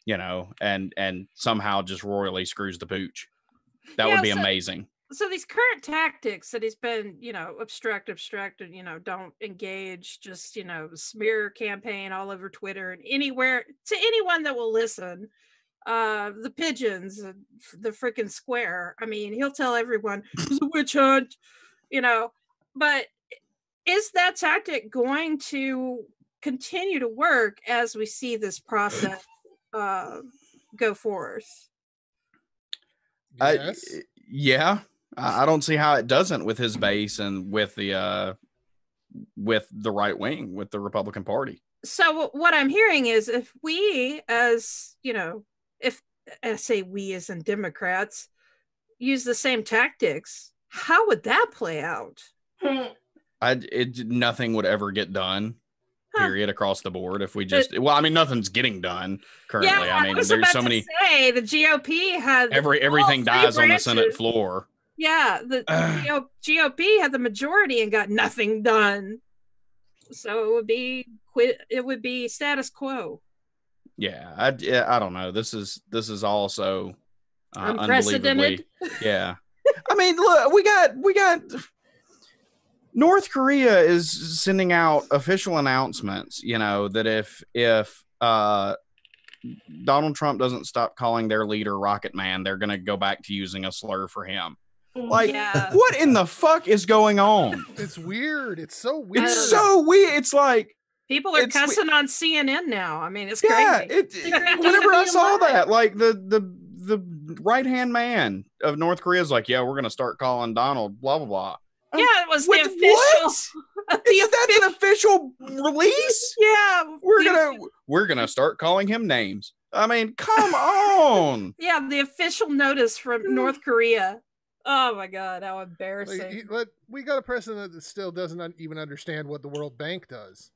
you know, and and somehow just royally screws the pooch. That Yeah, would be so- amazing. so these current tactics that he's been, you know, obstruct, obstructed, you know, don't engage, just you know, smear campaign all over Twitter and anywhere to anyone that will listen. Uh, the pigeons, uh, the freaking square. I mean, he'll tell everyone it's a witch hunt, you know. But is that tactic going to continue to work as we see this process uh, go forth? I- Yes. yeah, I, I don't see how it doesn't with his base and with the uh with the right wing with the Republican Party. so what i'm hearing is if we as you know if i say we as in democrats use the same tactics how would that play out I it nothing would ever get done. Huh. Period across the board. If we just well, I mean, nothing's getting done currently. Yeah, I mean, was there's about so to many. say the gop has Every everything dies on the Senate floor. yeah the. Gop had the majority and got nothing done so it would be quit it would be status quo Yeah, I yeah, I don't know. This is this is also uh, Unprecedented. Yeah, I mean, look, we got we got North Korea is sending out official announcements. You know that if if uh Donald Trump doesn't stop calling their leader Rocket Man, they're going to go back to using a slur for him. Like, Yeah. what in the fuck is going on? It's weird. It's so weird. It's so weird. It's like, people are It's we- cussing on cnn now i mean it's yeah. crazy It, It's a great time whenever I saw that, like the the the right hand man of North Korea is like, yeah, we're going to start calling Donald blah blah blah. Um, yeah, it was With the official. what? the Is that an official release? yeah, We're gonna we're gonna start calling him names. I mean, come on. yeah the official notice from North Korea. Oh my god, how embarrassing! Like, he- but we got a president that still doesn't even understand what the World Bank does.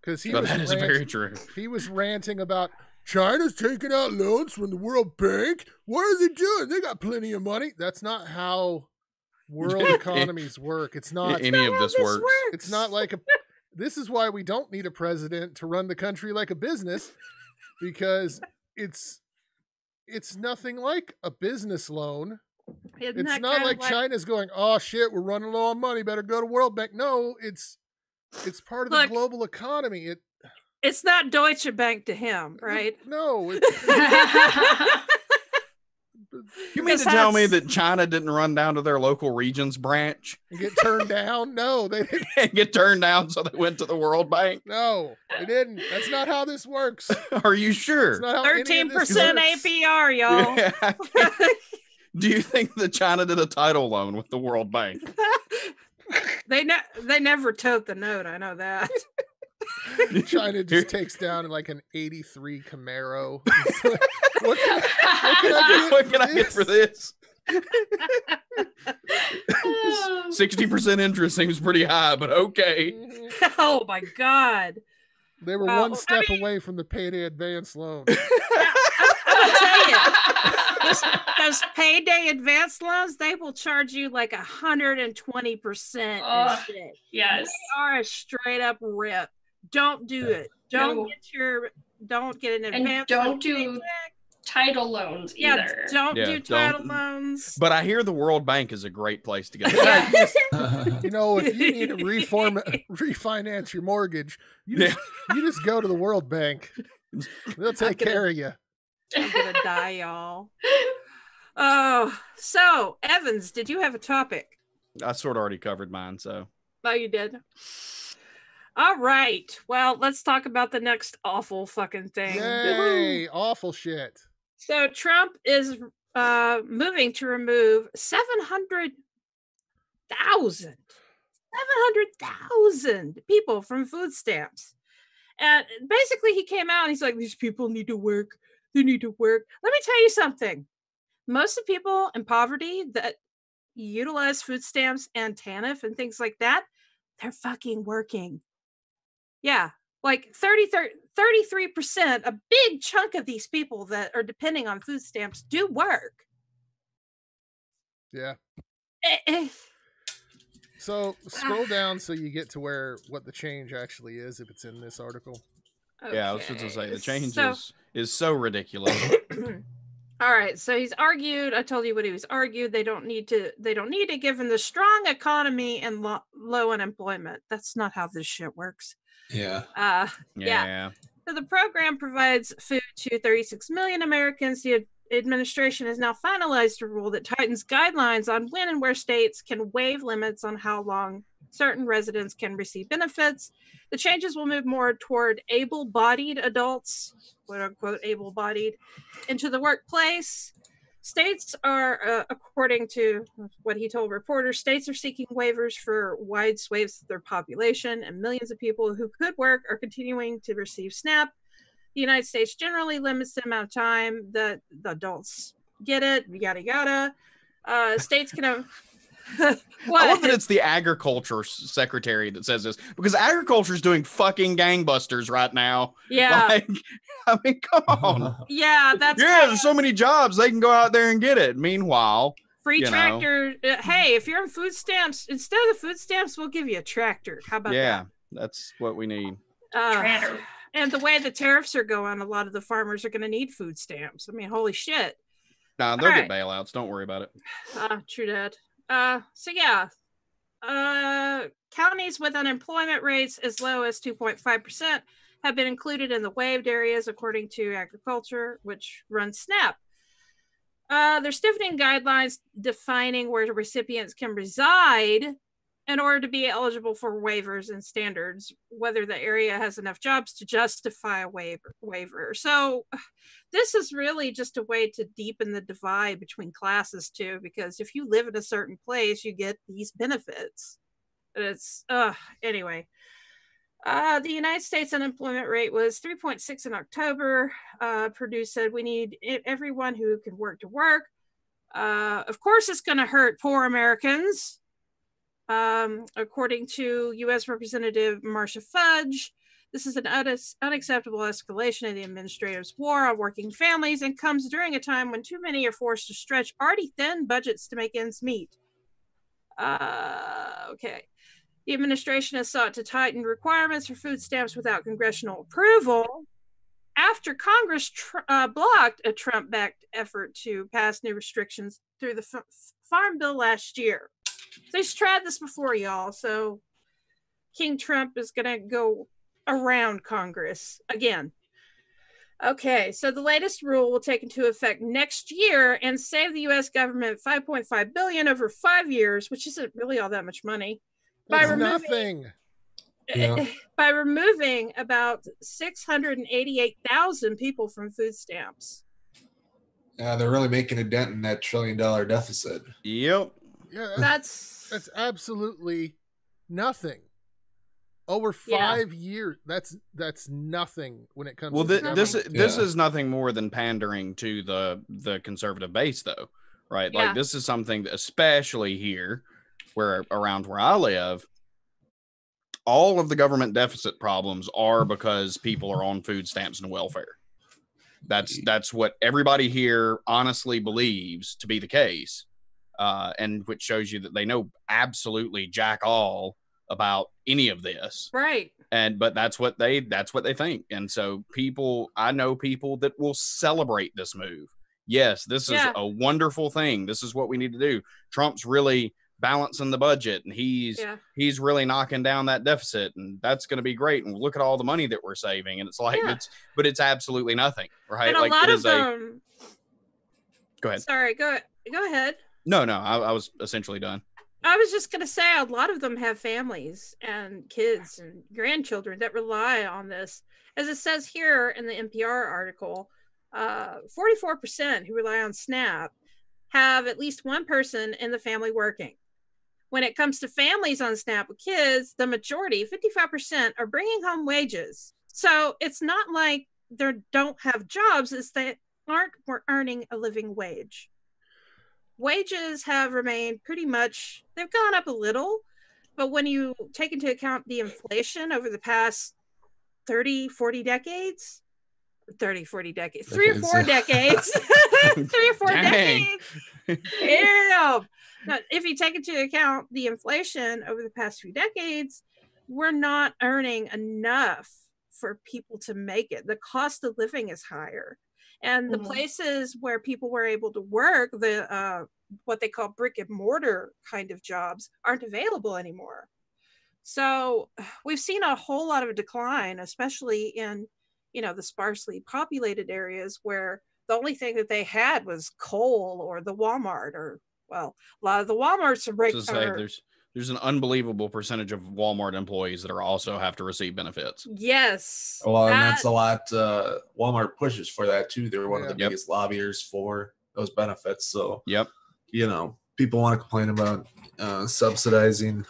Because he But was that is rant- very true. he was ranting about China's taking out loans from the World Bank. What are they doing? They got plenty of money. That's not how world eh, economies work. It's eh, not. Any of How this works. It's not like a. This is why we don't need a president to run the country like a business, because it's it's nothing like a business loan. Isn't It's not kinda like China's going, oh shit, we're running low on money, better go to World Bank. No, it's it's part of Look, the global economy. It It's not Deutsche Bank to him, right? no, it, You mean Because to tell me that China didn't run down to their local regions branch you get turned down. No, they didn't. and get turned down so they went to the World Bank? No, they didn't. That's not how this works. Are you sure? It's not how any of Thirteen this percent. APR, y'all. Yeah. Do you think that China did a title loan with the World Bank? they ne- they never tote the note. I know that. China just takes down like an '83 Camaro. It's like, what can I, what get can for I get for this? Oh. Sixty percent interest seems pretty high, but okay. Mhm. oh my god! They were Well, one I step mean- away from the payday advance loan. I'll tell you, those, those payday advance loans, they will charge you like a hundred and twenty percent. Ugh. shit. yes. They are a straight up rip. Don't do it. Don't No. get your. Don't get an And advance. don't do. Title loans Yeah, either. don't Yeah, do don't- title loans. But I hear the World Bank is a great place to go. Yeah. You know, if you need to reform refinance your mortgage, you just, you just go to the World Bank. They'll take gonna- care of you. I'm gonna die, y'all. Oh, so Evans, did you have a topic? I sort of already covered mine, so Oh, you did. All right. Well, let's talk about the next awful fucking thing. Yay! Awful shit. So Trump is uh moving to remove 700,000 700,000 people from food stamps. And basically he came out and he's like these people need to work. They need to work. Let me tell you something. Most of the people in poverty that utilize food stamps and TANF and things like that, they're fucking working. Yeah, like 30, 33%, a big chunk of these people that are depending on food stamps do work. Yeah. Eh, eh, So scroll down so you get to where what the change actually is if it's in this article. yeah, I was just to say the okay, change so- is, is so ridiculous. All right, so he's argued. I told you what he was argued. They don't need to. They don't need it given the strong economy and lo- low unemployment. That's not how this shit works. Yeah. Uh, yeah. Yeah. So the program provides food to 36 million Americans. The administration has now finalized a rule that tightens guidelines on when and where states can waive limits on how long certain residents can receive benefits. The changes will move more toward able bodied adults, quote unquote, able bodied, into the workplace. States are, uh, according to what he told reporters, states are seeking waivers for wide swathes of their population, and millions of people who could work are continuing to receive SNAP. The United States generally limits the amount of time that the adults get it, yada yada. Uh, states can have. I love what? that it's the agriculture secretary that says this because agriculture is doing fucking gangbusters right now. Yeah, Like, I mean, come on. yeah, that's yeah, there's so many jobs they can go out there and get it. Meanwhile, free you know. tractor. Uh, hey, if you're on food stamps, instead of the food stamps, we'll give you a tractor. How about yeah, that's what we need. Uh, Tractor. and the way the tariffs are going, a lot of the farmers are going to need food stamps. I mean, holy shit. Nah, they'll All get bailouts. Don't worry about it. Uh, true that. Uh, so yeah, uh, counties with unemployment rates as low as 2.5% have been included in the waived areas, according to agriculture, which runs SNAP. Uh, they're stiffening guidelines defining where recipients can reside in order to be eligible for waivers and standards, whether the area has enough jobs to justify a waiver. waiver. So, this is really just a way to deepen the divide between classes too because if you live in a certain place you get these benefits it's uh anyway uh, the United States unemployment rate was 3.6 in October. Uh, Perdue said we need everyone who can work to work. Uh, of course, it's going to hurt poor Americans. Um, according to U.S. Representative Marcia Fudge, this is an unac- unacceptable escalation of the administrator's war on working families and comes during a time when too many are forced to stretch already thin budgets to make ends meet. Uh, okay. The administration has sought to tighten requirements for food stamps without congressional approval after Congress tr- uh, blocked a Trump backed effort to pass new restrictions through the F- Farm Bill last year. So he's tried this before, y'all. So King Trump is going to go around Congress again. Okay, so the latest rule will take into effect next year and save the US government 5.5 billion over 5 years, which isn't really all that much money. By removing- nothing. Eh, yeah. By removing about 688,000 people from food stamps. Yeah, they're really making a dent in that trillion dollar deficit. Yep. Yeah, that's, That's that's absolutely nothing. Over Yeah. five years, that's that's nothing when it comes. Well, to thi- the this government. this Yeah. is nothing more than pandering to the the conservative base, though, right? Yeah. Like this is something, that, especially here, where around where I live, all of the government deficit problems are because people are on food stamps and welfare. That's that's what everybody here honestly believes to be the case, uh, and which shows you that they know absolutely jack all about any of this right. and but that's what they that's what they think and so people i know people that will celebrate this move yes this is a wonderful thing this is what we need to do trump's really balancing the budget and he's Yeah. he's really knocking down that deficit and that's going to be great and look at all the money that we're saving and it's like Yeah. it's but it's absolutely nothing right and a like lot of is a them Go ahead. Sorry, go go ahead. No, no, I, I was essentially done. I was just gonna say a lot of them have families and kids and grandchildren that rely on this. As it says here in the NPR article, uh, 44% who rely on SNAP have at least one person in the family working. When it comes to families on SNAP with kids, the majority, 55%, are bringing home wages. So it's not like they don't have jobs, it's they aren't earning a living wage. Wages have remained pretty much, they've gone up a little, but when you take into account the inflation over the past 30, 40 decades, 30, 40 decades, three or four decades, three or four Dang. decades. Damn. Now, if you take into account the inflation over the past few decades, we're not earning enough for people to make it. The cost of living is higher. And the Mhm. places where people were able to work, the uh, what they call brick and mortar kind of jobs, aren't available anymore. So we've seen a whole lot of decline, especially in you know the sparsely populated areas where the only thing that they had was coal or the Walmart or well, a lot of the Walmarts are. Are- there's there's an unbelievable percentage of Walmart employees that are also have to receive benefits. yes, Well, and that's a lot. Uh, Walmart pushes for that too. They're one of the Yep. biggest lobbyers for those benefits. So, Yep. you know, people want to complain about uh, subsidizing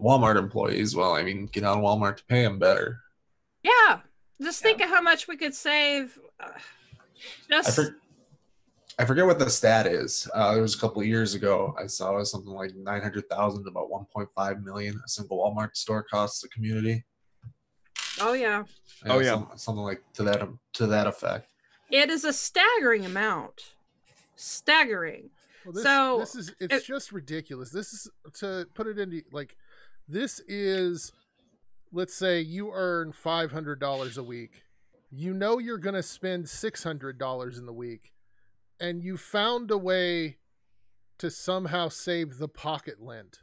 Walmart employees. Well, I mean, get on Walmart to pay them better. yeah. Just think of how much we could save. uh, I, just for, I forget what the stat is. Uh, there was a couple of years ago. I saw something like nine hundred thousand to about one point five million. A single Walmart store costs the community. oh yeah, Oh, yeah. some- something like to that to that effect. it is a staggering amount. Staggering. Well, this, So, this is it's it- just ridiculous. This is to put it into like this is let's say you earn five hundred dollars a week. You know you're gonna spend six hundred dollars in the week, and you found a way to somehow save the pocket lint.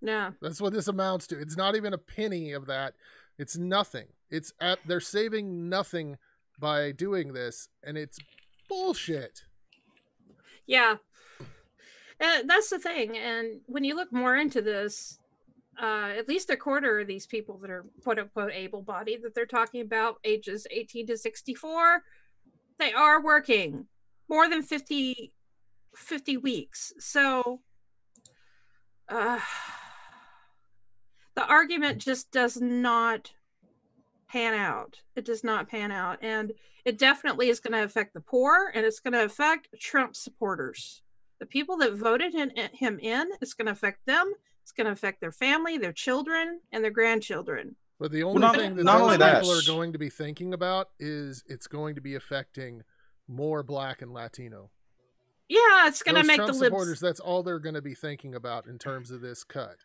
Yeah. That's what this amounts to. It's not even a penny of that. It's nothing. It's at they're saving nothing by doing this, and it's bullshit. Yeah. And that's the thing. And when you look more into this, uh, at least a quarter of these people that are quote unquote able bodied that they're talking about, ages 18 to 64, they are working more than 50, 50 weeks. So uh, the argument just does not pan out. It does not pan out. And it definitely is going to affect the poor and it's going to affect Trump supporters. The people that voted in, him in, it's going to affect them. It's going to affect their family, their children, and their grandchildren. But the only not- thing that not those only that- people are going to be thinking about is it's going to be affecting more black and Latino. Yeah, it's going to make Trump the libs, supporters. That's all they're going to be thinking about in terms of this cut.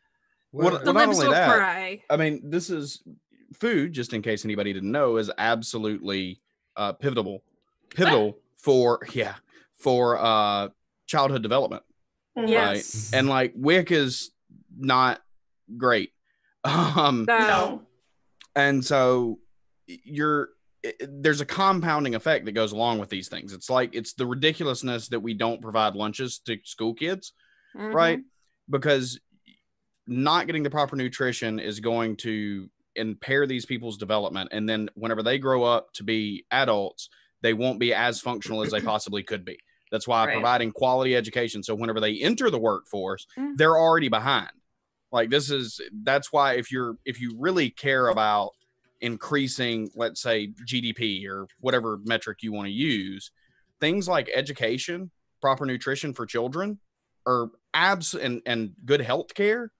Well, Whether- the not libs only will that, cry. I mean, this is food, just in case anybody didn't know, is absolutely uh, pivotal, pivotal for yeah for uh, childhood development, Yes. and like WIC is not great, um, No. No. and so you're i- there's a compounding effect that goes along with these things. It's like it's the ridiculousness that we don't provide lunches to school kids Mhm. right? Because not getting the proper nutrition is going to impair these people's development. And then whenever they grow up to be adults, they won't be as functional as they possibly could be. That's why Right. providing quality education. So whenever they enter the workforce, Mm. they're already behind. Like this is that's why if you're if you really care about increasing, let's say GDP or whatever metric you want to use, things like education, proper nutrition for children, or abs and, and good health care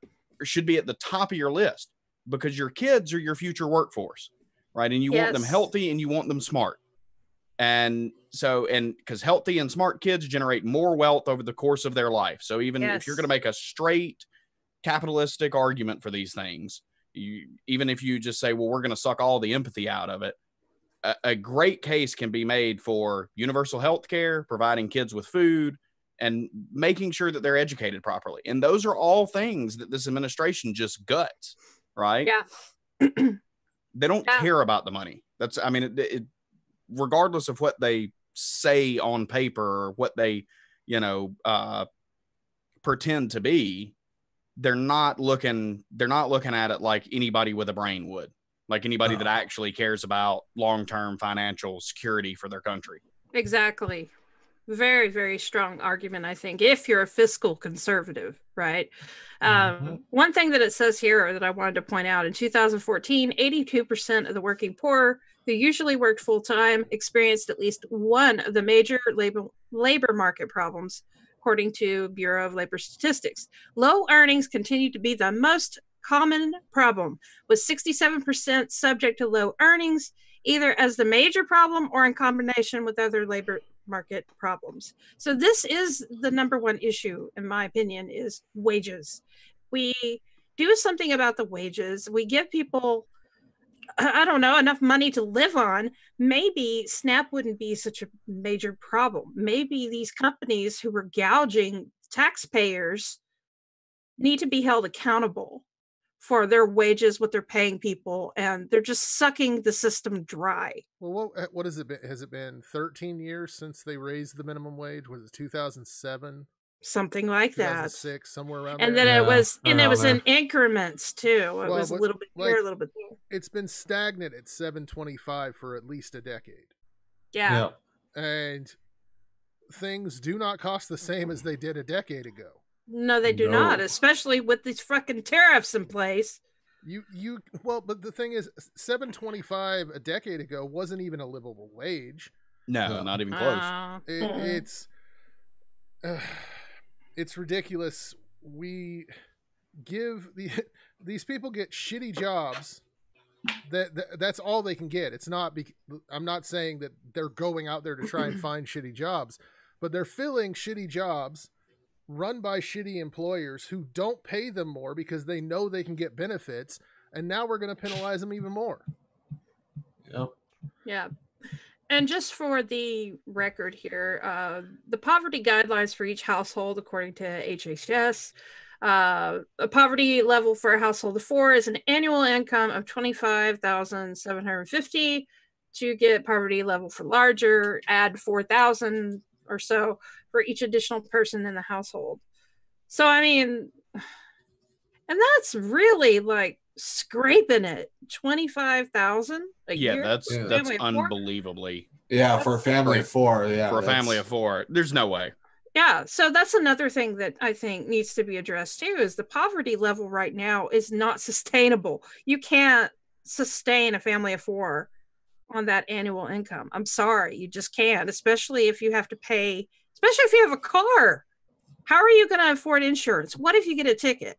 should be at the top of your list because your kids are your future workforce right? And you want them healthy and you want them smart. And so and because healthy and smart kids generate more wealth over the course of their life. So even if you're going to make a straight capitalistic argument for these things you even if you just say well we're going to suck all the empathy out of it a, a great case can be made for universal health care providing kids with food and making sure that they're educated properly. And those are all things that this administration just guts, right? Yeah. They don't Yeah. care about the money. That's, I mean, it, it, regardless of what they say on paper or what they, you know, uh, pretend to be, they're not looking they're not looking at it like anybody with a brain would, like anybody that actually cares about long term financial security for their country. Exactly. Very, very strong argument, I think, if you're a fiscal conservative, right? Um, Mhm. one thing that it says here that I wanted to point out in 2014, 82% of the working poor who usually worked full time experienced at least one of the major labor, labor market problems, according to Bureau of Labor Statistics. Low earnings continue to be the most common problem, with 67% subject to low earnings, either as the major problem or in combination with other labor market problems. So this is the number one issue in my opinion is wages. We do something about the wages. We give people I don't know, enough money to live on, maybe SNAP wouldn't be such a major problem. Maybe these companies who were gouging taxpayers need to be held accountable for their wages, what they're paying people, and they're just sucking the system dry. Well, what uh, what has it been? Has it been 13 years since they raised the minimum wage? Was it 2007, Something like that. 2006, somewhere around And there? then it was and it around was in there. increments too. it well, was a little bit like, here a little bit there it's been stagnant at 725 for at least a decade, Yeah. and things do not cost the same as they did a decade ago. No, they do not, especially with these fucking tariffs in place. You you well, but the thing is, 725 a decade ago wasn't even a livable wage. No, No. not even close. Uh, It. It's uh, it's ridiculous. We give the these people get shitty jobs. That, that that's all they can get. It's not. Bec- I'm not saying that they're going out there to try and find shitty jobs, but they're filling shitty jobs run by shitty employers who don't pay them more because they know they can get benefits, and now we're going to penalize them even more. Yep. yeah. And just for the record here, uh, the poverty guidelines for each household, according to HHS, uh, a poverty level for a household of four is an annual income of twenty five thousand seven hundred fifty. To get poverty level for larger, add four thousand or so for each additional person in the household. So I mean, and that's really like scraping it twenty five thousand a Yeah, year. that's Yeah. that's Family of four? unbelievably Yeah, for a family of four. Yeah, for a family of four. There's no way. Yeah, so that's another thing that I think needs to be addressed too is the poverty level right now is not sustainable. You can't sustain a family of 4 on that annual income. I'm sorry, you just can't, especially if you have to pay, especially if you have a car. How are you going to afford insurance? What if you get a ticket?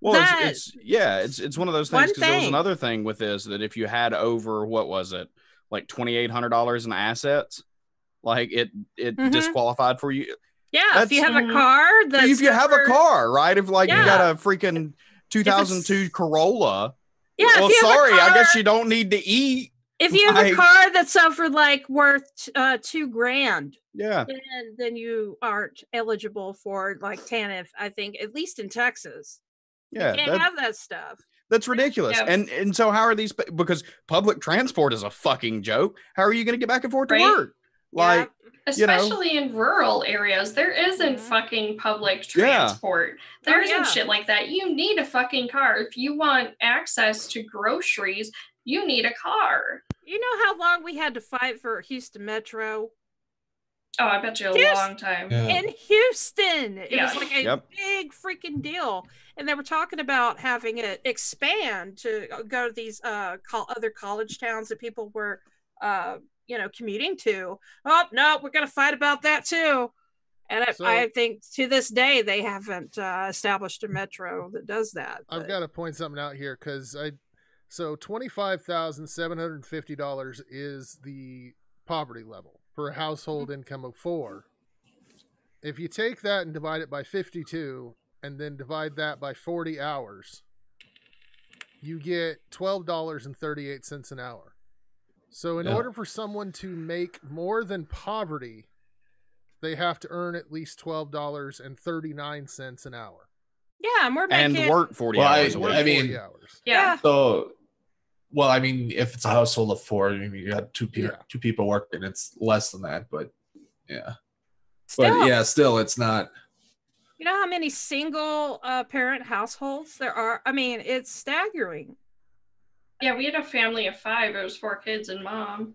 Well, That- it's, it's yeah, it's it's one of those things because there was another thing with this that if you had over what was it like twenty eight hundred dollars in assets, like it it Mhm. disqualified for you. Yeah, if you have a car that's if you have a car, right? If like you got a freaking two thousand two Corolla, Yeah, well, you have a sorry, I guess you don't need to eat. If you have like- a car that's over like worth uh 2 grand, Yeah, then then you aren't eligible for like TANF, I think, at least in Texas. Yeah, you can't that- have that stuff. that's ridiculous. Yeah. And and so how are these? Because public transport is a fucking joke. How are you going to get back and forth to work? Like, You know? Especially in rural areas, there isn't Mhm. fucking public Yeah. transport. There Oh, isn't yeah. shit like that. You need a fucking car. If you want access to groceries, you need a car. You know how long we had to fight for Houston Metro? Oh, I bet you a Yes. long time. Yeah. In Houston. It Yeah. was like a Yep. big freaking deal. And they were talking about having it expand to go to these uh col- other college towns that people were uh you know commuting to. Oh no, we're gonna fight about that too. And I, So- I think to this day they haven't uh, established a metro that does that. I've got to point something out here because I, so twenty five thousand seven hundred fifty dollars is the poverty level for a household income of four. If you take that and divide it by fifty two, and then divide that by forty hours, you get twelve dollars and thirty eight cents an hour. So in Yeah. order for someone to make more than poverty, they have to earn at least twelve dollars and thirty nine cents an hour. yeah, and we're making and work forty Well, hours a Work week. I mean- 40 hours. Yeah. So well, I mean, if it's a household of four, I mean, you got two people, Yeah. two people working. It's less than that, but yeah, Still, but yeah, still, it's not. you know how many single uh, parent households there are? I mean, it's staggering. Yeah, we had a family of five. It was four kids and mom.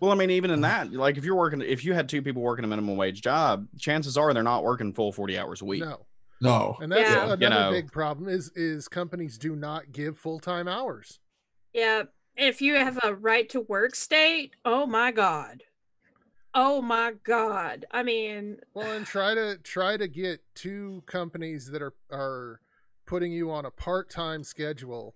Well, I mean, even in that, like if you're working, if you had two people working a minimum wage job, chances are they're not working full 40 hours a week. No. No, And that's Yeah. another You know. big problem is is companies do not give full-time hours. Yeah. If you have a right to work state, oh my God. Oh my God. I mean, Well, and try to try to get two companies that are are putting you on a part-time schedule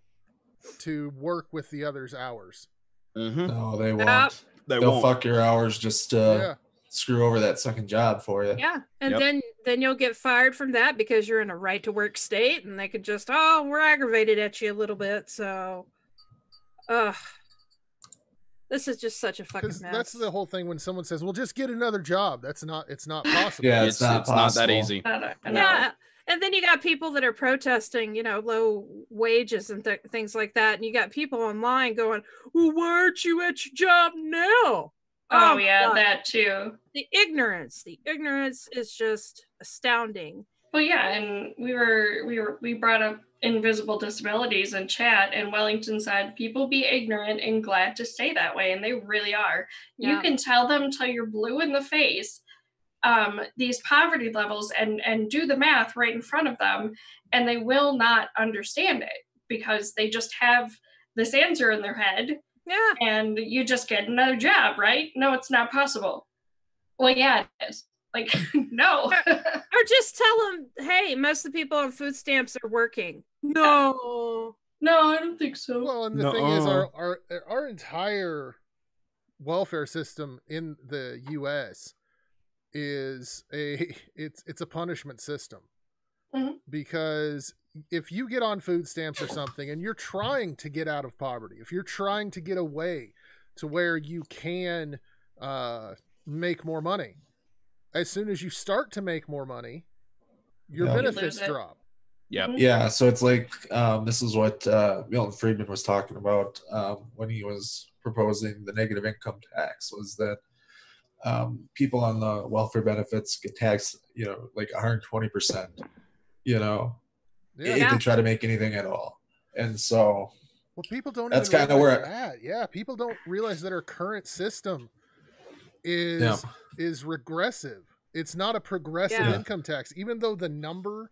to work with the other's hours. Mm-hmm. no, they won't. Yep. They They'll won't. fuck your hours just to yeah. screw over that second job for you. yeah. And Yep. then then you'll get fired from that because you're in a right to work state and they could just, oh, we're aggravated at you a little bit. So ugh. This is just such a fucking mess. that's the whole thing when someone says, "Well, just get another job." That's not. It's not possible. Yeah, It's, it's, not it's not that easy. Don't- I know. yeah and then you got people that are protesting you know low wages and th- things like that and you got people online going well why aren't you at your job now Oh, my yeah, God. that too. the ignorance the ignorance is just astounding Well, yeah, and we were we were we brought up invisible disabilities in chat, and Wellington said people be ignorant and glad to stay that way, and they really are. You can tell them till you're blue in the face um, these poverty levels and and do the math right in front of them, and they will not understand it because they just have this answer in their head, yeah and you just get another job, right? No, it's not possible. Well, yeah, it is. Like, no. or just tell them hey most of the people on food stamps are working no no, I don't think so. Well, and the thing is, our, our our entire welfare system in the U.S. is a it's it's a punishment system Mhm. because if you get on food stamps or something and you're trying to get out of poverty, if you're trying to get away to where you can uh, make more money, as soon as you start to make more money, your Yeah. Benefits it. drop. Yep. Mhm. Yeah, so it's like um, this is what uh, Milton Friedman was talking about um, when he was proposing the negative income tax. Was that um, people on the welfare benefits get taxed, you know, like 120 percent, you know, Yeah. if they try to make anything at all. And so, Well, people don't. That's kinda realize where- that. Yeah, people don't realize that our current system is Yeah. is regressive. It's not a progressive Yeah. income tax, even though the number,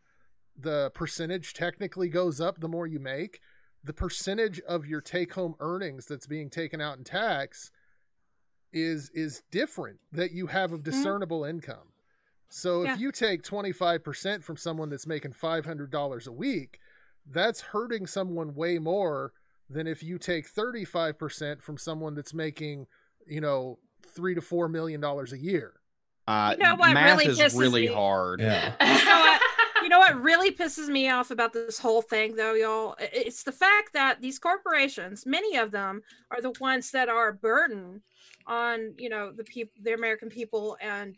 the percentage technically goes up the more you make. The percentage of your take home earnings that's being taken out in tax is is different that you have of discernible income. So Yeah. if you take 25% from someone that's making $500 a week, that's hurting someone way more than if you take 35% from someone that's making, you know, 3 to 4 million dollars a year. Uh, You know what math really is really me? hard. yeah, you know what really pisses me off about this whole thing though y'all? It's the fact that these corporations many of them are the ones that are a burden on you know the people the american people and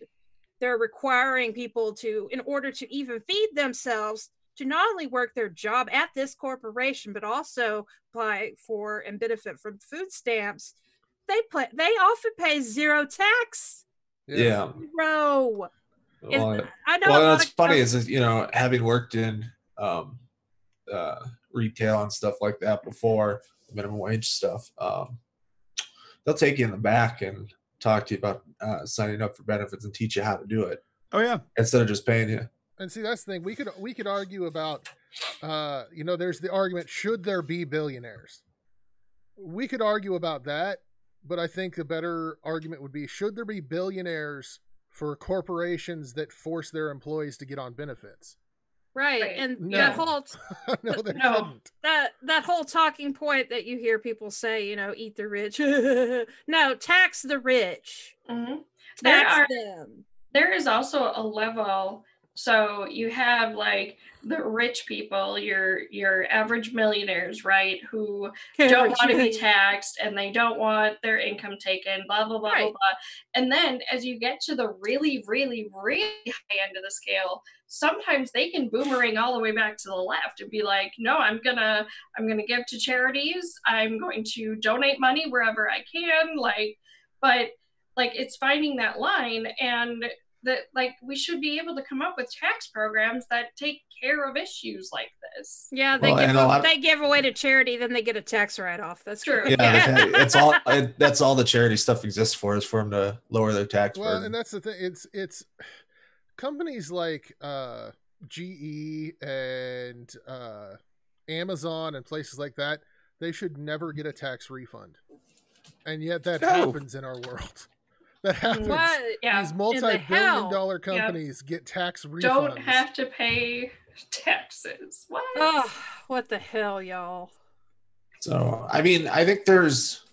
they're requiring people to in order to even feed themselves to not only work their job at this corporation but also apply for and benefit from food stamps they play they often pay zero tax. Yeah. zero It's- Well, i know well, lot what's funny com- is, that, you know, having worked in um, uh, retail and stuff like that before, minimum wage stuff, um, they'll take you in the back and talk to you about uh, signing up for benefits and teach you how to do it Oh yeah. instead of just paying you. And see, that's the thing. We could we could argue about, uh, you know, there's the argument: should there be billionaires? We could argue about that, but I think the better argument would be: should there be billionaires for corporations that force their employees to get on benefits? right Right. and No. that whole no, there No. that that whole talking point that you hear people say, you know, eat the rich. no, tax the rich. Mhm. There are them. there is also a level So you have like the rich people, your your average millionaires, right, who don't want to be taxed and they don't want their income taken, blah blah blah Right. blah blah. And then as you get to the really, really, really high end of the scale, sometimes they can boomerang all the way back to the left and be like, no, I'm gonna I'm gonna give to charities, I'm going to donate money wherever I can, like, but like it's finding that line and that like we should be able to come up with tax programs that take care of issues like this. Yeah, they Well, give a a- lot of- they give away to charity, then they get a tax write off. That's True. true. Yeah, they- it's all. It, that's all the charity stuff exists for is for them to lower their tax Well, burden. and that's the thing. It's it's companies like uh, GE and uh, Amazon and places like that. They should never get a tax refund, and yet that No. happens in our world. That happens. What? Yeah. These multi-billion hell? dollar companies get tax refunds. Don't have to pay taxes. What? Oh, what the hell, y'all? So, I mean, I think there's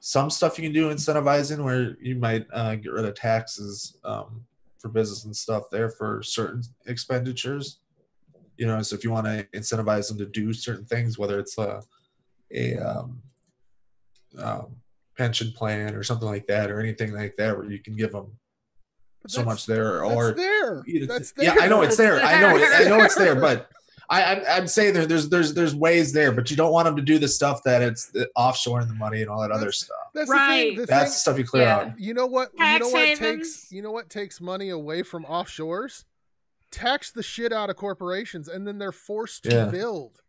some stuff you can do incentivizing where you might uh, get rid of taxes um, for business and stuff there for certain expenditures. You know, so if you want to incentivize them to do certain things, whether it's a, a um, um, pension plan or something like that, or anything like that, where you can give them so that's- much there, That's or there. you know, That's there. yeah, I know it's there. I know, it, I know it's there, there. but I, I'm, I'm saying there, there's, there's, there's ways there, but you don't want them to do the stuff that it's the offshoring the money and all that other stuff. That's Right. The thing, the That's thing- stuff you clear Yeah. out. You know what? Tax you know what havens. takes you know what takes money away from offshores? Tax the shit out of corporations and then they're forced to build.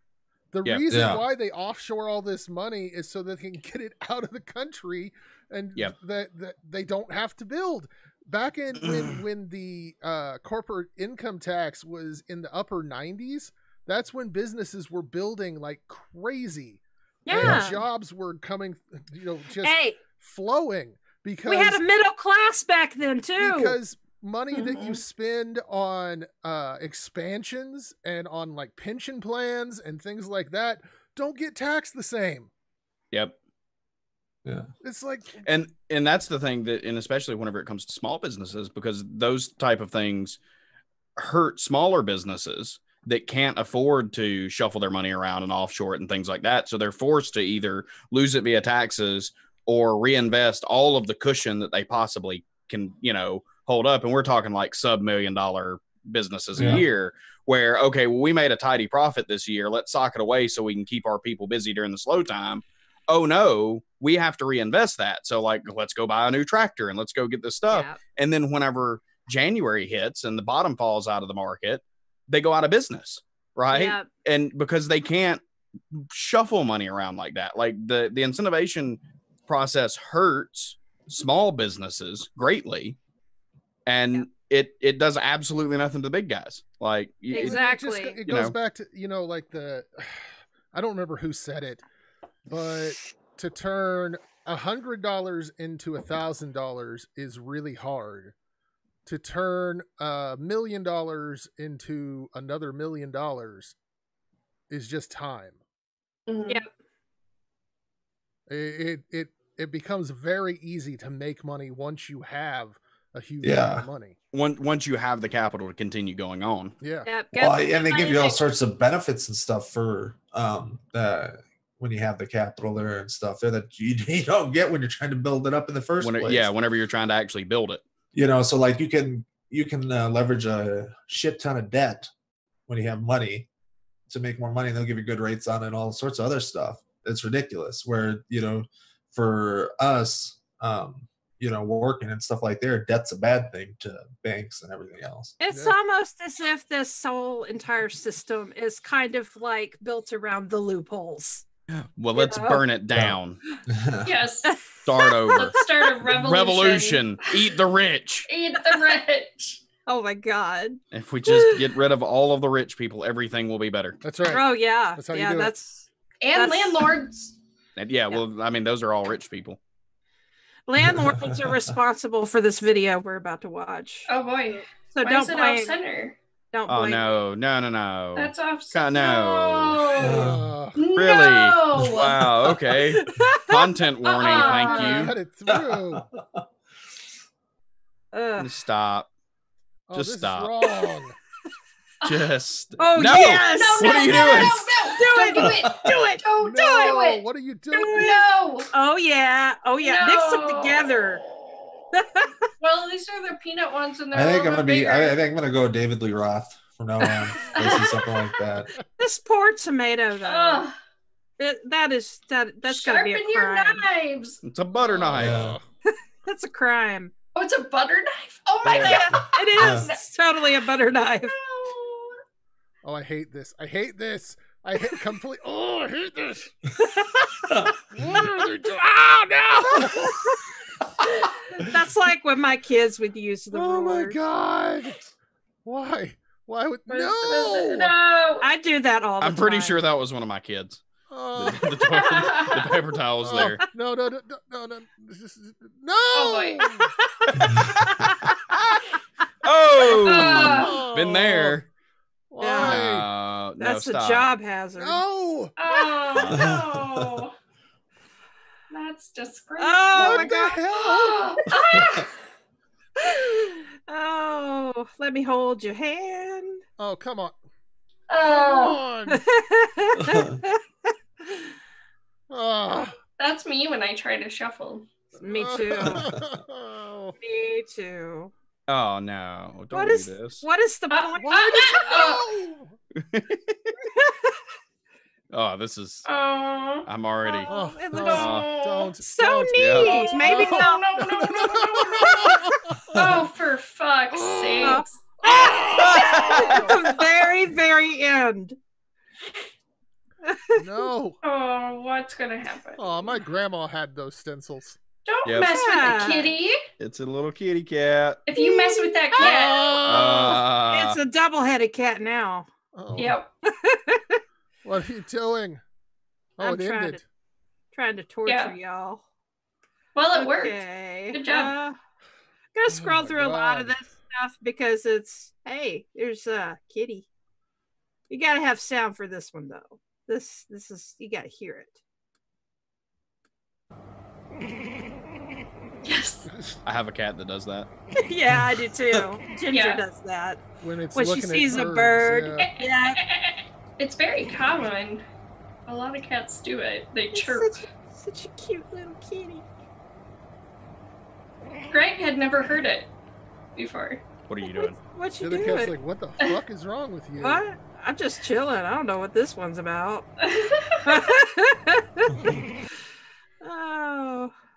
The Yeah. reason Yeah. why they offshore all this money is so they can get it out of the country and Yep. that, that they don't have to build. Back in when when the uh, corporate income tax was in the upper 90s, that's when businesses were building like crazy. Yeah. And jobs were coming, you know, just Hey, flowing because we had a middle class back then too. because money that you Mhm. spend on uh expansions and on like pension plans and things like that don't get taxed the same Yep. Yeah. it's like and and that's the thing that and especially whenever it comes to small businesses because those type of things hurt smaller businesses that can't afford to shuffle their money around and offshore it and things like that so they're forced to either lose it via taxes or reinvest all of the cushion that they possibly can you know hold up and we're talking like sub million dollar businesses Yeah. a year where okay well we made a tidy profit this year let's sock it away so we can keep our people busy during the slow time oh no, we have to reinvest that. So like, let's go buy a new tractor and let's go get this stuff. Yeah. And then whenever January hits and the bottom falls out of the market, they go out of business, right? Yeah. And because they can't shuffle money around like that, like the the incentivization process hurts small businesses greatly, and it it does absolutely nothing to the big guys. Like y- it- it just Exactly. it goes know. back to you know like the i don't remember who said it but to turn a hundred dollars into a thousand dollars is really hard to turn a million dollars into another million dollars is just time. Yeah. it it it, it becomes very easy to make money once you have a huge Yeah. amount of money once once you have the capital to continue going on. yeah Yep. Well, and they give you all sorts of benefits and stuff for um the when you have the capital there and stuff there that you, you don't get when you're trying to build it up in the first When place. yeah, whenever you're trying to actually build it. you know so like you can you can uh, leverage a shit ton of debt when you have money to make more money and they'll give you good rates on it and all sorts of other stuff it's ridiculous where you know for us um you know working and stuff like there debt's a bad thing to banks and everything else It's Yeah. almost as if this whole entire system is kind of like built around the loopholes. Well, let's know? burn it down. Yes. Start over. Let's start a revolution. Revolution. Eat the rich. Eat the rich. Oh my god. If we just get rid of all of the rich people, everything will be better. that's right Oh yeah. That's how you yeah, do it. that's And That's- landlords. And yeah, well, I mean, those are all rich people. Landlords are responsible for this video we're about to watch. Oh boy. So Why don't is it off center? don't Oh blame no, no, no, no. That's off God, no. Uh, Really? No. Wow. Okay. Content warning. Uh-uh. Thank cut it through you. Stop. Oh, Just this stop. is wrong. Just Oh, no. yes! No, What no, are you no, doing? No, no, Do don't it. do it. Do it. Don't no, do it. what are you doing? No. Oh yeah. Oh yeah. Mix them together. well, these are the peanut ones, and they're I a think I'm gonna bit be. I, I think I'm gonna go David Lee Roth from now on. I something like that. This poor tomato though. Ugh. It- that is that that's gotta Sharpen be a crime. your knives. It's a butter knife. Yeah. That's a crime. Oh, it's a butter knife. Oh my Yeah. god. It is. Yeah. It's totally a butter knife. No. Oh, I hate this. I hate this. I hate complete. Oh, I hate this. What are they doing? Oh no! That's like when my kids would use the oh my god! Why? Why would What is- no? No. I do that all the time? I'm pretty time. sure that was one of my kids. Oh. The, the, toilet- the paper towel was Oh, there. No, no, no, no, no, no. This No! Oh, oh, Ah. been there. Why? No, no, That's a stop. job hazard. No! Oh no. That's disgraceful. Oh what my the god. hell? Oh, let me hold your hand. Oh, come on. Oh, Come on. Oh. that's me when I try to shuffle. me too. Me too. Oh no! Don't What do is this. what is the Uh, point? Why did you know? Oh, this is. Oh. I'm already. Oh, it no, looks don't. so don't. neat. Yeah. Maybe no, not. no, no, no, no, no. Oh, for fuck's sakes. At the very, very end. No. Oh, what's gonna happen? Oh, my grandma had those stencils. Don't Yep. mess with the kitty. It's a little kitty cat. If you mess with that cat, Uh, it's a double-headed cat now. Oh. yep. What are you doing? Oh, I'm it trying ended. to trying to torture Yeah. y'all. Well, it worked. Okay. Good job. Uh, gonna scroll my through a lot of this stuff because it's hey, there's a kitty. You gotta have sound for this one though. This this is you gotta hear Yes. I have a cat that does that. yeah, I do too. Ginger Yeah. does that. When it's When she looking at sees a birds, bird. yeah. Yeah. It's very common. A lot of cats do it. They It's chirp. Such, such a cute little kitty. Greg had never heard it before. What are you doing? What The you other doing? cat's like, what the fuck is wrong with you? what? I'm just chilling. I don't know what this one's about.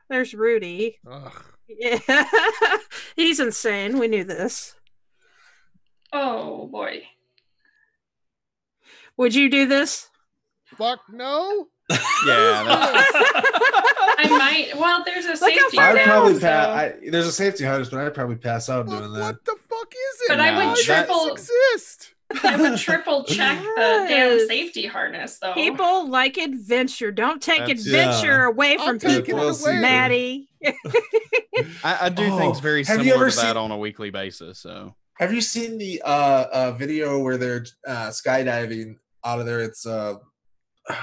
There's Rudy. Ugh. Yeah, he's insane. We knew this. oh boy. Would you do this? Fuck no. Yeah, that, I might. Well, there's a Look safety. far I'd probably so- pass. I, there's a safety harness, but I'd probably pass out What, doing that. what the fuck is it? But I would Why triple- this exist? I would triple check the damn safety harness, though. People like adventure. Don't take That's- adventure away I'm from people, We'll it see. away. Maddie. I, I do Oh, things very similar ever to that on a weekly basis. So Have you seen the uh, uh video where they're uh, skydiving out of there? It's uh,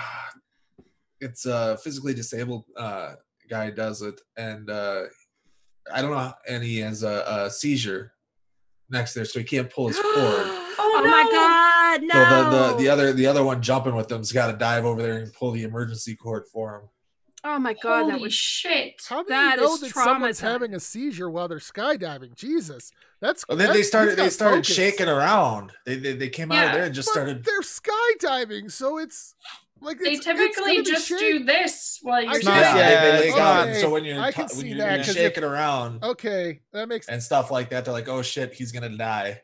it's a physically disabled uh guy does it, and uh, I don't know, and he has a, a seizure next there, so he can't pull his cord. Oh, oh my no. god, no. So the, the the other the other one jumping with them's got to dive over there and pull the emergency cord for him. Oh my god, Holy that was shit. How do That you know that someone's having a seizure while they're skydiving? Jesus, that's. And then that's- they started they started focus. shaking around. They they, they came out of there and just But started. They're skydiving, so it's like They it's, it's typically gonna just do this while you're I Yeah, skydiving. Yeah, they, they it's got not- him. So when you're I t- can when see you're, that, you're 'cause if- shaking around Okay, that makes and stuff like that, they're like, "Oh shit, he's gonna die."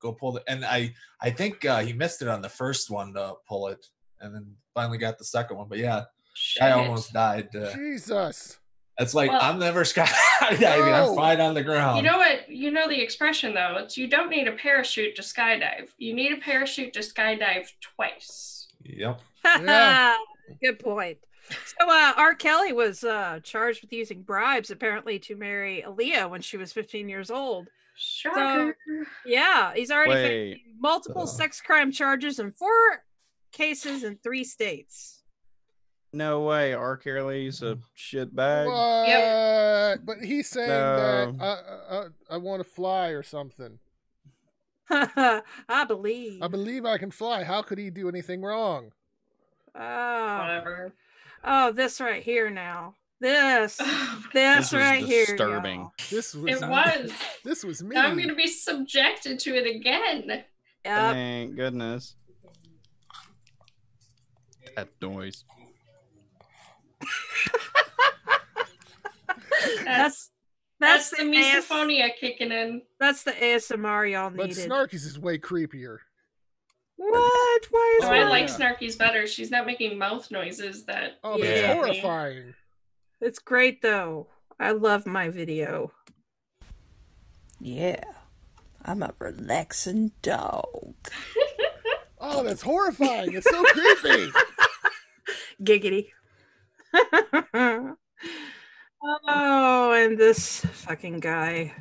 Go pull it. And I I think uh, he missed it on the first one to pull it, and then finally got the second one. But yeah, Shit. I almost died. Uh, Jesus. it's like Well- I'm never skydiving. No. I'm fine on the ground. You know what? You know the expression though. It's you don't need a parachute to skydive. You need a parachute to skydive twice. Yep. Yeah. Good point. So uh R. Kelly was uh charged with using bribes apparently to marry Aaliyah when she was 15 years old. Shocker. Yeah, he's already Wait. multiple Uh. sex crime charges in four cases in three states. no way. R. Kelly's a shit bag. What? But he's saying No. that uh, uh, uh, I want to fly or something. I believe. I believe I can fly. How could he do anything wrong? Oh, Whatever. oh, this right here now. This, this, This was right here. disturbing. y'all. This was it was. This was me. Now I'm gonna be subjected to it again. Yep. Thank goodness. That noise. That's That's that's, that's the the AS misophonia kicking in. that's the ASMR y'all needed. but needed. Snarky's is way creepier. What? Why is Oh, I like yeah. Snarky's better. She's not making mouth noises that Oh, but Yeah. it's horrifying. It's great though. I love my video. Yeah, I'm a relaxing dog. Oh, that's horrifying. It's so creepy. Giggity. oh, and this fucking guy.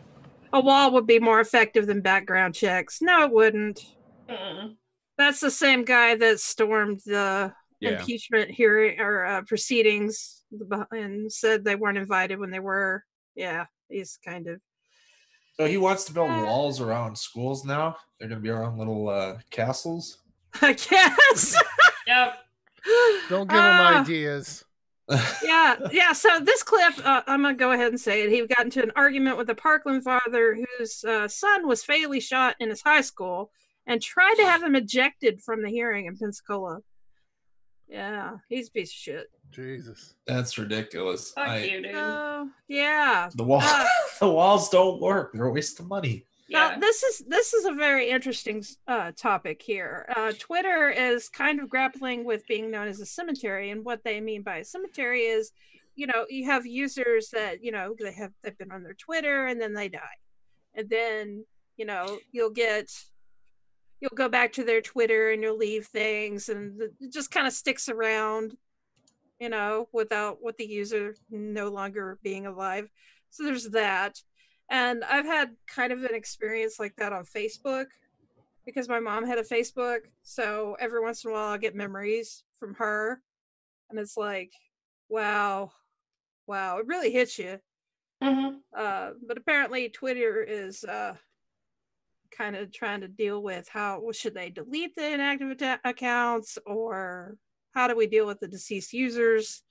A wall would be more effective than background checks. No, it wouldn't. Mm. That's the same guy that stormed the Yeah. impeachment hearing or uh, proceedings and said they weren't invited when they were. Yeah, he's kind of. So he wants to build walls around schools now. They're going to be our own little uh, castles. I guess. Yep. Don't give him Ah. ideas. yeah, yeah. So this clip, uh, I'm gonna go ahead and say it. He got into an argument with a Parkland father whose uh, son was fatally shot in his high school, and tried to have him ejected from the hearing in Pensacola. Yeah, he's a piece of shit. Jesus. That's ridiculous. Fuck I- you, dude. Oh, yeah. The wall, Uh, the walls don't work. They're a waste of money. Now, yeah. this is this is a very interesting uh, topic here. Uh, Twitter is kind of grappling with being known as a cemetery, and what they mean by a cemetery is, you know, you have users that you know they have they've been on their Twitter and then they die, and then you know you'll get you'll go back to their Twitter and you'll leave things, and it just kind of sticks around, you know, without with the user no longer being alive. So there's that. And I've had kind of an experience like that on Facebook because my mom had a Facebook. So every once in a while, I'll get memories from her. And it's like, wow, wow, it really hits you. Mhm. Uh, but apparently, Twitter is uh, kind of trying to deal with how well, should they delete the inactive accounts or how do we deal with the deceased users?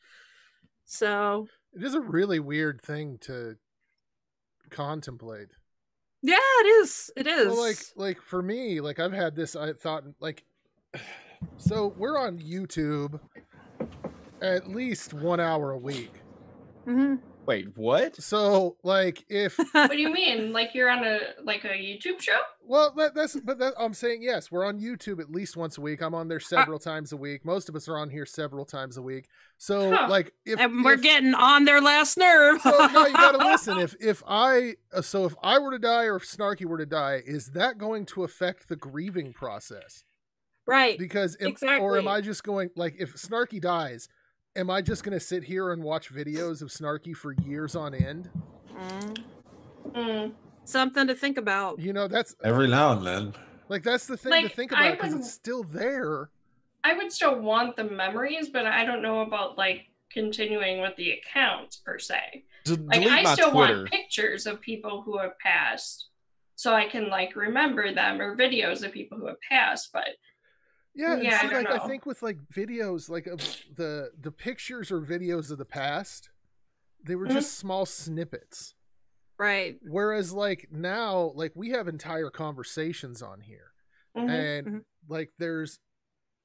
So, It is a really weird thing to contemplate. yeah, it is. It is. Well, like like for me, like I've had this I thought like so we're on YouTube at least 1 hour a week. Mhm. Wait, what? So like if what do you mean? Like you're on a like a YouTube show? well that, that's but that, I'm saying yes, we're on YouTube at least once a week. I'm on there several times a week. Most of us are on here several times a week. So Huh. like if and we're if- getting on their last nerve. so no, you gotta listen. If if I uh, so if I were to die or if Snarky were to die, is that going to affect the grieving process? right. Because if, or am I just going like if Snarky dies, am I just gonna sit here and watch videos of Snarky for years on end? Mm, Mm. Something to think about. You know, that's Every now and then. like that's the thing to think about because it's still there. I would still want the memories, but I don't know about like continuing with the accounts per se. D- Like I still Twitter. want pictures of people who have passed so I can like remember them or videos of people who have passed, but Yeah, Yeah, I see, don't like I think with like videos, like of the the pictures or videos of the past, they were Mhm. just small snippets. Right. Whereas like now, like we have entire conversations on here, mhm. and mhm. like there's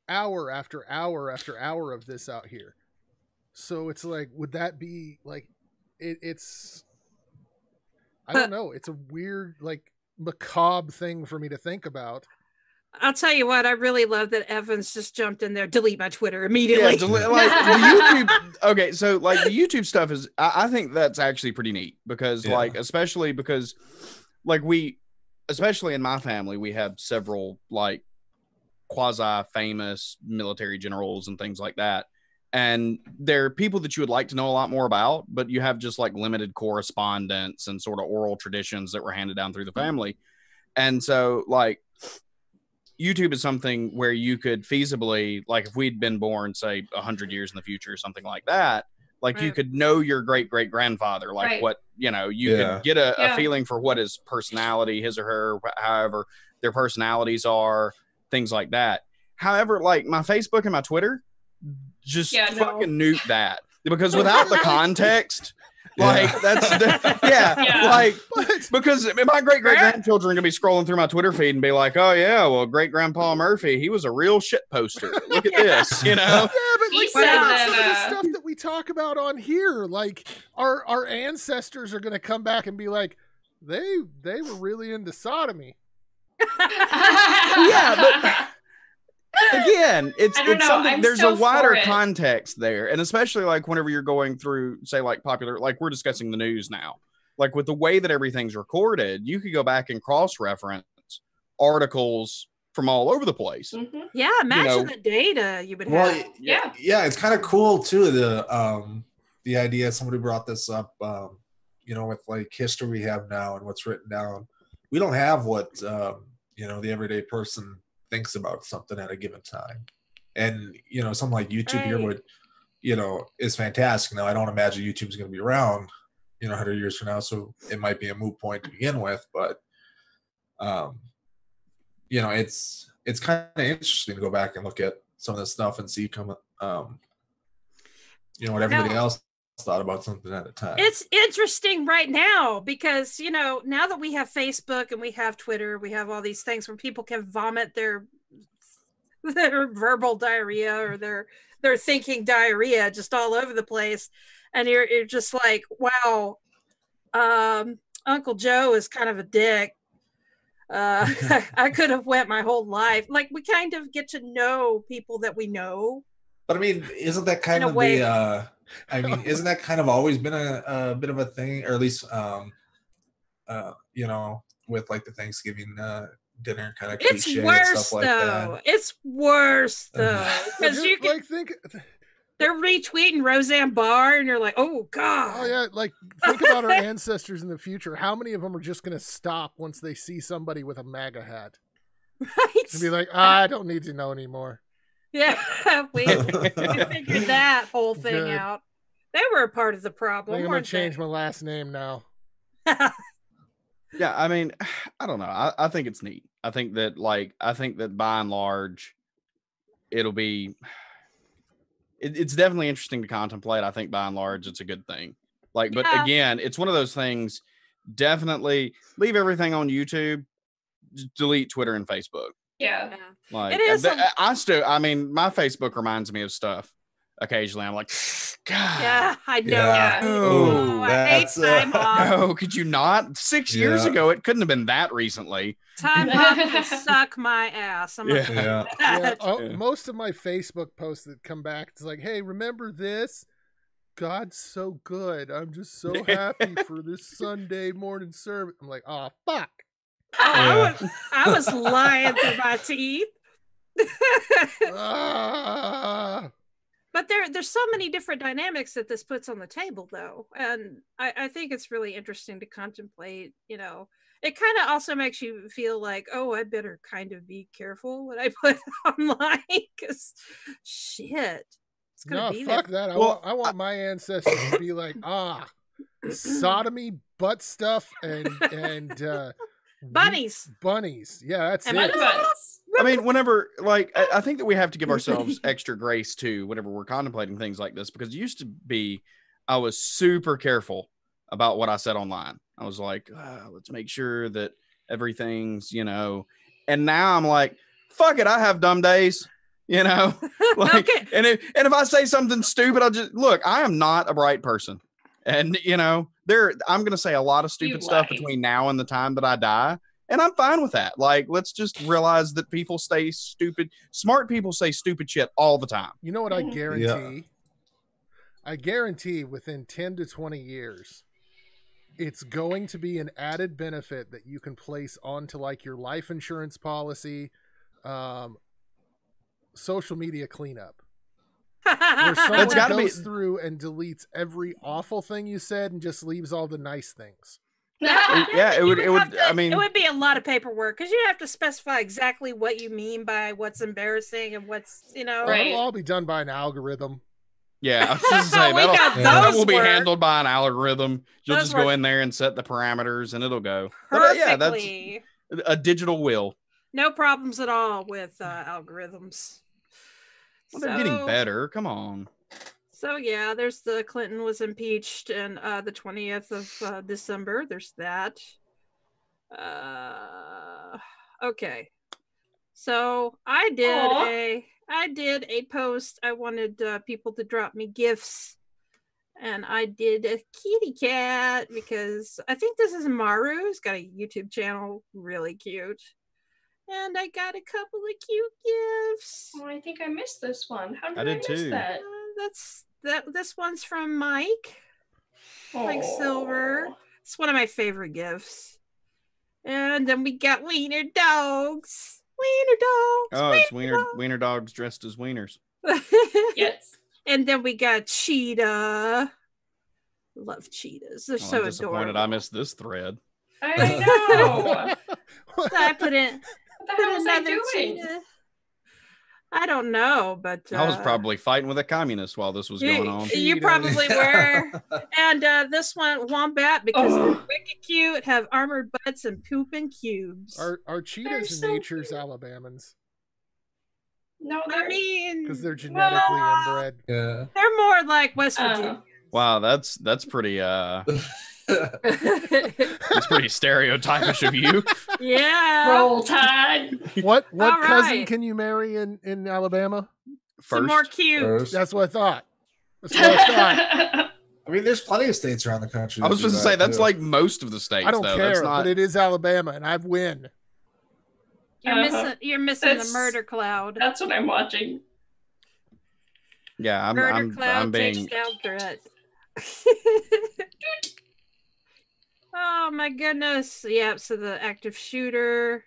hour after hour after hour of this out here. So it's like, would that be like, it, it's, I don't know. It's a weird, like macabre thing for me to think about. I'll tell you what, I really love that Evans just jumped in there, delete my Twitter Yeah, immediately. deli- like the YouTube. Okay, so like the YouTube stuff is, I, I think that's actually pretty neat because, Yeah. like, especially because, like, we, especially in my family, we have several like quasi famous military generals and things like that. And they're people that you would like to know a lot more about, but you have just like limited correspondence and sort of oral traditions that were handed down through the mm-hmm. family. And so, like, YouTube is something where you could feasibly, like, if we'd been born, say, 100 years in the future or something like that, Like you could know your great great grandfather, like Right. what you know, you Yeah. could get a, Yeah. a feeling for what his personality, his or her, however their personalities are, things like that. However, like my Facebook and my Twitter, just Yeah, no. fucking nuke that because without the context, Yeah. like that's yeah, Yeah. like But because my great great grandchildren are gonna be scrolling through my Twitter feed and be like, "Oh yeah, well, great grandpa Murphy, he was a real shit poster. Look at this, you know." yeah, but like said what about some of the uh, stuff that we talk about on here? Like our our ancestors are gonna come back and be like, they they were really into sodomy. Yeah, but- Again, it's I don't it's know, something. I'm there's so a wider context there, and especially like whenever you're going through, say, like popular, like we're discussing the news now, like with the way that everything's recorded, you could go back and cross reference articles from all over the place. Mhm. Yeah, imagine know- the data you would Well, have. Yeah. yeah, it's kind of cool too. The um, the idea somebody brought this up. Um, you know, with like history we have now and what's written down, we don't have what um, you know the everyday person thinks about something at a given time. And you know, something like YouTube here would, you know, is fantastic. Now I don't imagine YouTube's going to be around, you know, 100 years from now, so it might be a moot point to begin with. But, um, you know, it's it's kind of interesting to go back and look at some of this stuff and see come, um, you know, what everybody No. else thought about something at a time. It's interesting right now because you know now that we have Facebook and we have Twitter, we have all these things where people can vomit their their verbal diarrhea or their their thinking diarrhea just all over the place, and you're you're just like, wow, um, Uncle Joe is kind of a dick. Uh, I could have went my whole life. Like we kind of get to know people that we know. But I mean, isn't that kind of way. the? Uh, I mean, isn't that kind of always been a, a bit of a thing, or at least, um, uh, you know, with like the Thanksgiving uh, dinner kind of It's cliche and worse stuff like though. that. It's worse though because you can like think they're retweeting Roseanne Barr, and you're like, oh god. oh yeah, like think about our ancestors in the future. How many of them are just gonna stop once they see somebody with a MAGA hat? Right? And be like, "Ah, I don't need to know anymore. Yeah, we, we figured that whole thing Good. out. They were a part of the I problem. think I'm gonna weren't change my last name now. Yeah, I mean, I don't know. I, I think it's neat. I think that like I think that by and large, it'll be. It, it's definitely interesting to contemplate. I think by and large, it's a good thing. Like, but Yeah. again, it's one of those things. Definitely leave everything on YouTube. delete Twitter and Facebook. Yeah. Yeah. Like It is th- a- I still. I mean, my Facebook reminds me of stuff. Occasionally, I'm like, God. Yeah, I know. Yeah. Oh, Oh, I hate that's, uh, time off. No, could you not? Six years ago, it couldn't have been that recently. Time off suck my ass. I'm Yeah. yeah. Yeah. Yeah, oh, Yeah. most of my Facebook posts that come back, it's like, "Hey, remember this? God's so good. I'm just so happy for this Sunday morning service." I'm like, "Oh fuck." I, Yeah. was, I was lying through my teeth. Ah. but there there's so many different dynamics that this puts on the table though and i, I think it's really interesting to contemplate you know it kind of also makes you feel like oh i better kind of be careful what i put online because shit it's gonna No, be fuck there that. I Well, want I want my ancestors to be like, "Ah, sodomy, butt stuff and and uh bunnies bunnies. Yeah, that's And it." Mud. I mean, whenever like I, I think that we have to give ourselves extra grace too, whenever we're contemplating things like this, because it used to be I was super careful about what I said online. I was like, "Ah, let's make sure that everything's, you know, and now I'm like, fuck it, I have dumb days, you know. Like, okay and if and if I say something stupid, I'll just look. I am not a bright person, and you know, there I'm going to say a lot of stupid stuff between now and the time that I die, and I'm fine with that. Like, let's just realize that people stay stupid. Smart people say stupid shit all the time. You know what I guarantee? I guarantee within 10 to 20 years, it's going to be an added benefit that you can place onto like your life insurance policy, um, social media cleanup. Where someone That's gotta be- goes through and deletes every awful thing you said and just leaves all the nice things. yeah, it would- it would- to- I mean- it would be a lot of paperwork because you have to specify exactly what you mean by what's embarrassing and what's you know Right. It'll all be done by an algorithm. Yeah, I was just say We that'll, got that those will be work. handled by an algorithm. You'll Those just go work in there and set the parameters, and it'll go. But, uh, yeah, that's a digital will. no problems at all with uh, algorithms. Well, they're getting better. Come on. So yeah, there's the Clinton was impeached and uh the 20th of uh, December. There's that. Uh okay. So I did Aw. a I did a post. I wanted uh, people to drop me gifts. And I did a kitty cat because I think this is Maru. He's got a YouTube channel, really cute. And I got a couple of cute gifts. Oh, I think I missed this one. How did I I, miss too. Uh, that? that's that. This one's from Mike. Mike silver. It's one of my favorite gifts. And then we got wiener dogs. Wiener dogs. Oh, it's wiener wiener dogs dressed as wieners. Yes. and then we got cheetah. Love cheetahs. They're Well, so I'm disappointed adorable. I missed this thread. I know. So I put in what the hell was I another doing? cheetah. I don't know, but I was uh, probably fighting with a communist while this was you- going on. You probably were. And uh, this one, wombat, because they're Oh. wicked cute, have armored butts and pooping cubes. Are are cheetahs so nature's cute. Alabamans No, I they're mean, because they're genetically well, inbred? yeah. They're more like West Oh. Virginia. Wow, that's that's pretty uh that's pretty stereotypish of you. yeah. roll tide. What what All cousin right. can you marry in in Alabama? Some more First, cute. First. That's what I thought. That's what I thought. I mean, there's plenty of states around the country. I was do supposed to say that's too. like most of the states. I don't though. care, not. but it is Alabama, and I've win. You're Uh-huh. missing. You're missing That's- the murder cloud. That's what I'm watching. yeah, I'm murder I'm cloud I'm being touchdown threat. oh my goodness! Yep. So the active shooter.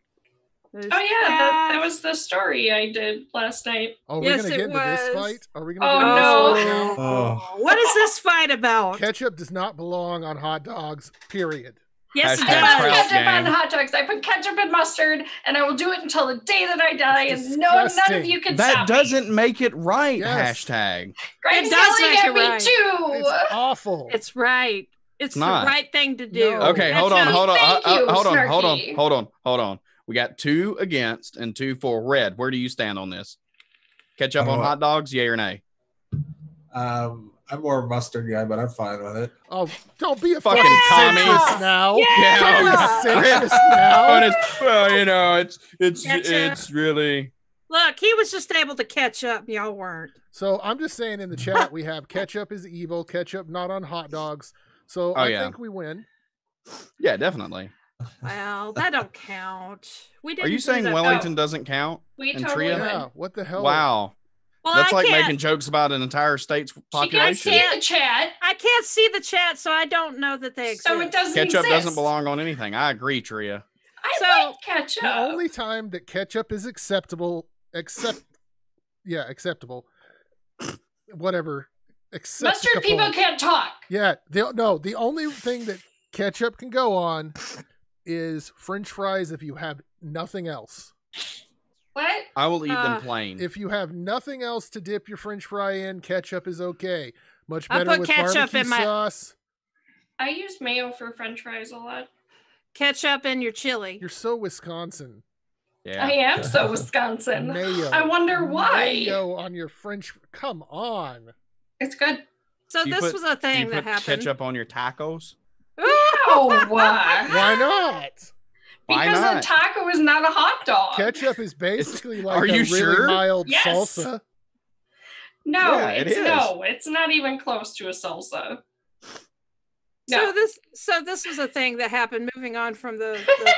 There's Oh yeah, that, that was the story I did last night. Are we Yes, gonna it get into this fight? Are we gonna Oh, get into no. this fight? Oh. oh. What is this fight about? Ketchup does not belong on hot dogs. Period. Yes, it Hashtag I does. put Kraut ketchup on gang. hot dogs. I put ketchup and mustard, and I will do it until the day that I die, and no, none of you can that stop doesn't make it right. Yes. Hashtag. Greg's It does yelling make at it me right. too. It's awful. It's right. It's not the not. right thing to do. No. Okay, hold on, hold on, Thank uh, uh, you, hold on, hold on, Snarky. hold on, hold on. We got two against and two for Redd. Where do you stand on this? Ketchup on Uh, hot dogs, yay or nay? Um, I'm more of a mustard guy, but I'm fine with it. oh, don't be a Fucking fucking Tommy. centrist now. Yeah. Don't be a now. It's, well, you know, it's it's Ketchup. it's really Look, he was just able to catch up. Y'all weren't. So I'm just saying in the chat we have ketchup is evil, ketchup not on hot dogs. So Oh, I yeah. think we win. yeah, definitely. Well, that don't count. We didn't Are you saying that- oh. Wellington doesn't count? We And totally Tria? Yeah. What the hell? Wow, Well, that's I like can't, making jokes about an entire state's She can't see the chat, I can't see the chat, so I don't know that they exist. so it doesn't Ketchup exist. doesn't belong on anything. I agree, Tria. I So- like ketchup. The only time that ketchup is acceptable, except yeah, acceptable, whatever, acceptable. Mustard people can't talk. Yeah, the, no, the only thing that ketchup can go on is French fries if you have nothing else. What? I will eat Uh, them plain. If you have nothing else to dip your French fry in, ketchup is okay. Much I better put with ketchup barbecue in my- sauce. I use mayo for French fries a lot. ketchup in your chili. You're so Wisconsin. yeah. I am so Wisconsin. Mayo. I wonder why. Mayo on your French. Come on. It's good. So this put- was a Do thing you that put happened. ketchup on your tacos? Oh, why? Why not? Why Because not? a taco is not a hot dog. Ketchup is basically like Are a you really sure? mild Yes. salsa. No, Yeah, it's is. no, it's not even close to a salsa. So this, so this was a thing that happened. Moving on from the the,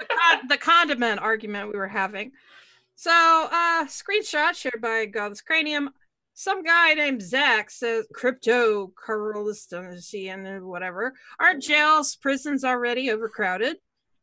the, con- the condiment argument we were having. So, uh, screenshot shared by God's Cranium. Some guy named Zach says crypto currency and whatever. Aren't jails, prisons already overcrowded?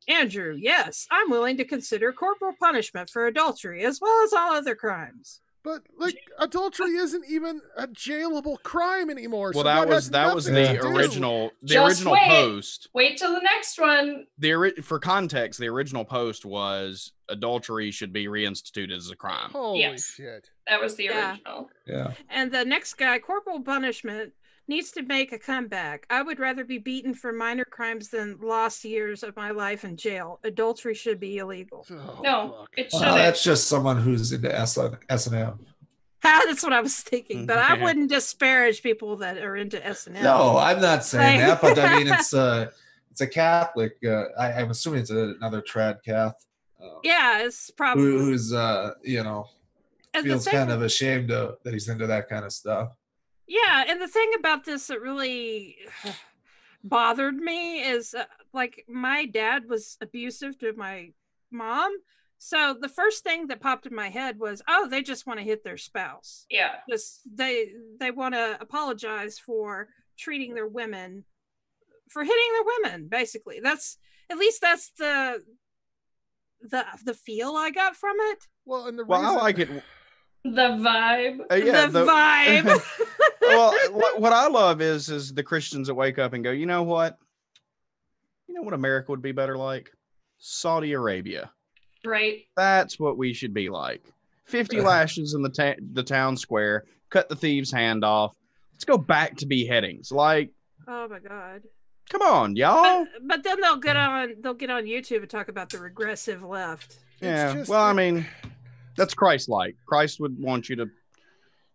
Andrew, yes, I'm willing to consider corporal punishment for adultery as well as all other crimes. But like adultery isn't even a jailable crime anymore. Well, so that was that was the original the Just original wait. post. Wait till the next one. The for context, the original post was adultery should be reinstituted as a crime. Holy Yes. shit! That was the Yeah. original. Yeah. And the next guy, Corporal Punishment, needs to make a comeback. I would rather be beaten for minor crimes than lost years of my life in jail. Adultery should be illegal. Oh, No, fuck. it shouldn't. that's just someone who's into S and M. That's what I was thinking, but I wouldn't disparage people that are into S and M. No, I'm not saying Like- that, but I mean it's a it's a Catholic. Uh, I, I'm assuming it's a, another trad Cath. Uh, Yeah, it's probably. who, who's uh you know and feels thing- kind of ashamed of, that he's into that kind of stuff. Yeah, and the thing about this that really bothered me is uh, like my dad was abusive to my mom. So the first thing that popped in my head was, oh, they just want to hit their spouse. yeah. Just they they want to apologize for treating their women for hitting their women basically. That's at least that's the the the feel I got from it. Well, and the Well, I reason, like it. The vibe. Uh, yeah, the, the- vibe. well, what, what I love is is the Christians that wake up and go, you know what? You know what America would be better like? Saudi Arabia. Right. That's what we should be like. Fifty lashes in the ta- the town square. Cut the thief's hand off. Let's go back to beheadings. Like, oh my god. come on, y'all. But, but then they'll get on they'll get on YouTube and talk about the regressive left. Yeah. just- well, I mean, that's Christ-like. Christ would want you to,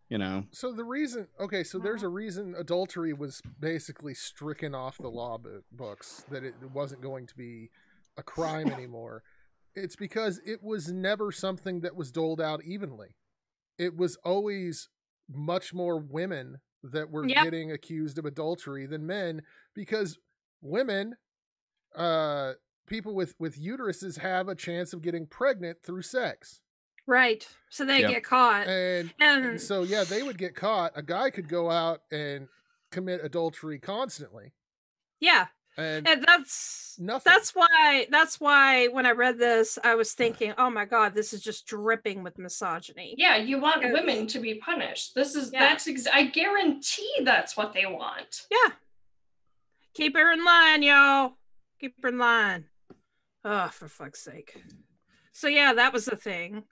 you know. So the reason, okay, so there's a reason adultery was basically stricken off the law books that it wasn't going to be a crime anymore. It's because it was never something that was doled out evenly. It was always much more women that were Yep. getting accused of adultery than men because women uh people with with uteruses have a chance of getting pregnant through sex. Right. So they Yeah. get caught. And And and so yeah, they would get caught. A guy could go out and commit adultery constantly, yeah. and And that's nothing. that's why that's why when I read this, I was thinking, oh my god, this is just dripping with misogyny. Yeah, you want Yes. women to be punished. This is Yeah. that's ex- I guarantee that's what they want. Yeah. Keep her in line, y'all. Keep her in line. Oh, for fuck's sake. So yeah, that was the thing.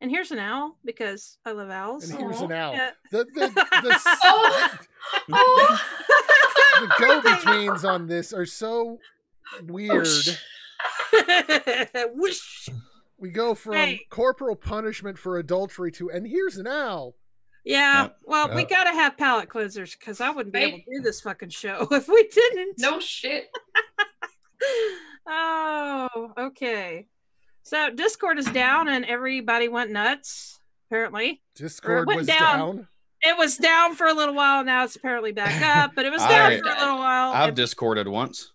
And here's an owl because I love owls. and here's Aw. an owl. Yeah. The the the, s- Oh. Oh. the go betweens on this are so oh, weird. Whoosh. We go from Hey. corporal punishment for adultery to and here's an owl. Yeah, Yep. well, we gotta have palate cleansers because I wouldn't be able to do this fucking show if we didn't. no shit. oh, okay. So Discord is down and everybody went nuts. Apparently, Discord went was down. down. it was down for a little while. Now it's apparently back up, but it was down I- for a little while. I've and discorded once.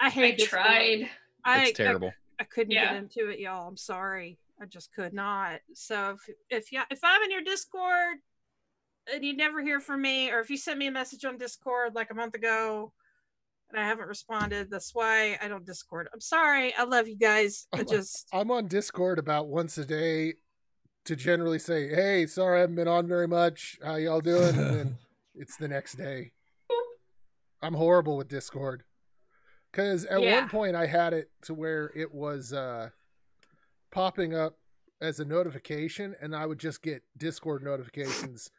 I I hate Discord. tried. I, It's terrible. I, I couldn't Yeah. get into it, y'all. I'm sorry. I just could not. So if if you if I'm in your Discord and you never hear from me, or if you sent me a message on Discord like a month ago and I haven't responded, that's why I don't Discord. I'm sorry. I love you guys. I just I'm on Discord about once a day to generally say, "Hey, sorry I haven't been on very much. How y'all doing?" And then it's the next day. I'm horrible with Discord because at Yeah. one point I had it to where it was uh, popping up as a notification, and I would just get Discord notifications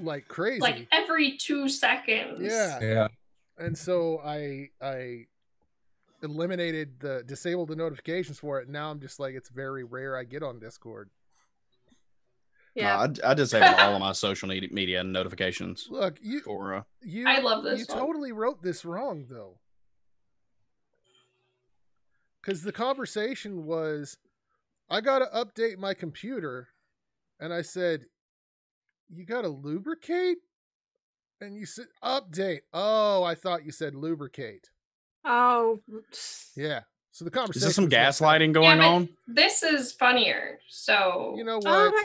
like crazy. Like every two seconds. yeah, Yeah. And so I I eliminated the disabled the notifications for it. And now I'm just like it's very rare I get on Discord. yeah. No, I, I disable all of my social media, media notifications Look, you for uh, you I love this You one. totally wrote this wrong though. Cuz the conversation was I got to update my computer and I said you got to lubricate and you said update. Oh, I thought you said lubricate. oh, Yeah. So the conversation Is conversation this some was messed gaslighting going but- on? This is funnier. So You know what? oh my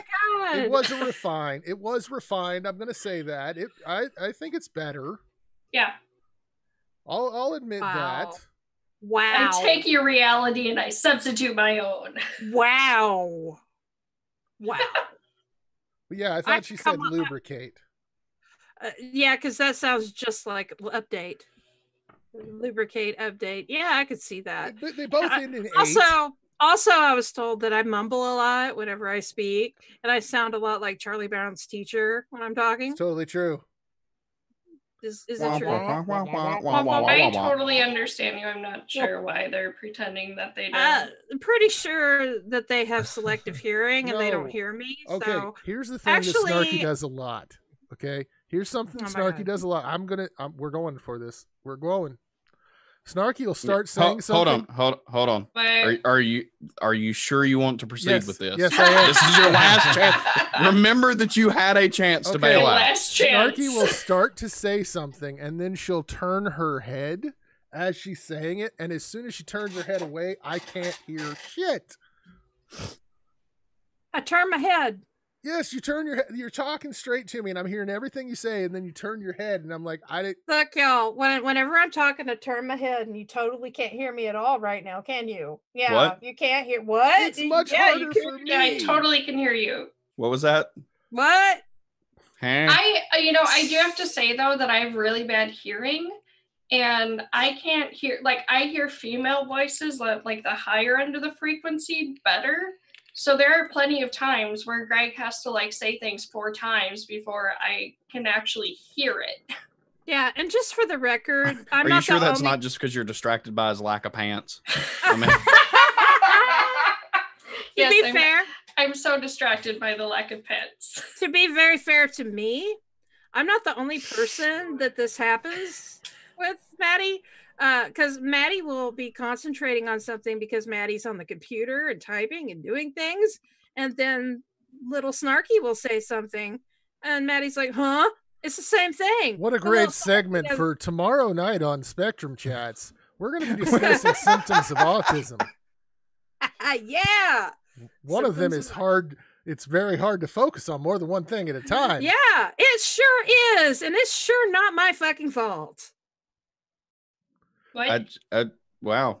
god. it wasn't refined. It was refined. I'm going to say that. It I I think it's better. yeah. I'll I'll admit Wow. that. Wow. I take your reality and I substitute my own. Wow. Wow. But yeah, I thought I- she said on. lubricate. Uh, yeah, because that sounds just like update, lubricate, update. Yeah, I could see that. They, they both end in eight. Also, also, I was told that I mumble a lot whenever I speak, and I sound a lot like Charlie Brown's teacher when I'm talking. It's totally true. Is is Wah, it true? wah, wah, wah, wah, wah, wah, I wah, wah. totally understand you. I'm not sure why they're pretending that they don't. Uh, I'm pretty sure that they have selective hearing and they don't hear me. Okay, So here's the thing that Snarky actually- does a lot. Okay, here's something Oh Snarky God. does a lot. I'm gonna, um, we're going for this. We're going. Snarky will start Ho- saying something. hold on, hold hold on. but Are, are you are you sure you want to proceed Yes, with this? yes, I am. This is your last chance. Remember that you had a chance to Okay. bail out. last chance. Snarky will start to say something, and then she'll turn her head as she's saying it. And as soon as she turns her head away, I can't hear shit. I turn my head. Yes, you turn your head. You're talking straight to me, and I'm hearing everything you say, and then you turn your head, and I'm like, I didn't. Look, y'all. When whenever I'm talking, I turn my head, and you totally can't hear me at all right now, can you? Yeah, What? you can't hear. What? It's much yeah, harder can- for me. yeah, I totally can hear you. What was that? What? Huh? I, uh, you know, I do have to say though that I have really bad hearing, and I can't hear. Like I hear female voices, like like the higher end of the frequency, better. So there are plenty of times where Greg has to like say things four times before I can actually hear it. Yeah, and just for the record, I'm Are not you sure that's only- not just because you're distracted by his lack of pants? I mean, to be I'm- fair, I'm so distracted by the lack of pants. to be very fair to me, I'm not the only person that this happens with Maddie. Uh, because Maddie will be concentrating on something because Maddie's on the computer and typing and doing things. And then little Snarky will say something. And Maddie's like, huh? It's the same thing. What a great little segment for tomorrow night on Spectrum Chats. We're going to be discussing symptoms of autism. yeah. One of them is hard. It's very hard to focus on more than one thing at a time. Yeah, it sure is. And it's sure not my fucking fault. What? I, I, wow.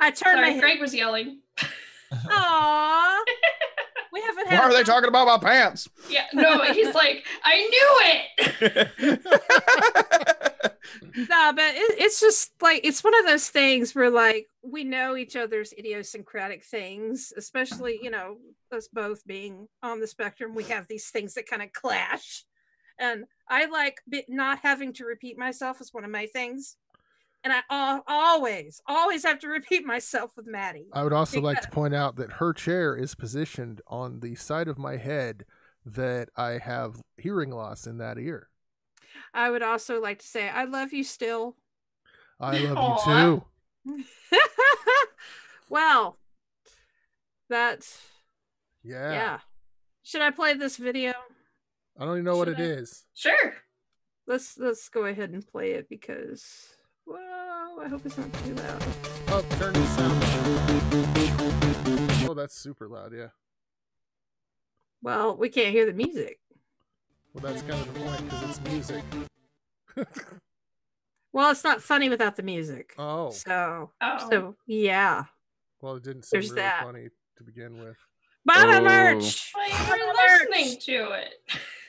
I turned my Sorry, head. Greg was yelling. Aww. we haven't had Why are they talking about my pants? Yeah, no, he's like, I knew it. No, but it, it's just like it's one of those things where like we know each other's idiosyncratic things, especially you know us both being on the spectrum. We have these things that kind of clash, and I like not having to repeat myself is one of my things, and I always always have to repeat myself with Maddie. I would also like to point out that her chair is positioned on the side of my head that I have hearing loss in that ear. I would also like to say I love you still. I love Aw. you too. well, that's Yeah. yeah. Should I play this video? I don't even know what Should it I? is. Sure. Let's let's go ahead and play it because whoa, I hope it's not too loud. Oh, turn the sound. Oh, that's super loud. Yeah. Well, we can't hear the music. Well, that's kind of the point because it's music. Well, it's not funny without the music. Oh, So Oh. so yeah. well, it didn't seem There's really that. funny to begin with. Buy my Oh. merch. Well, Buy you were listening to it.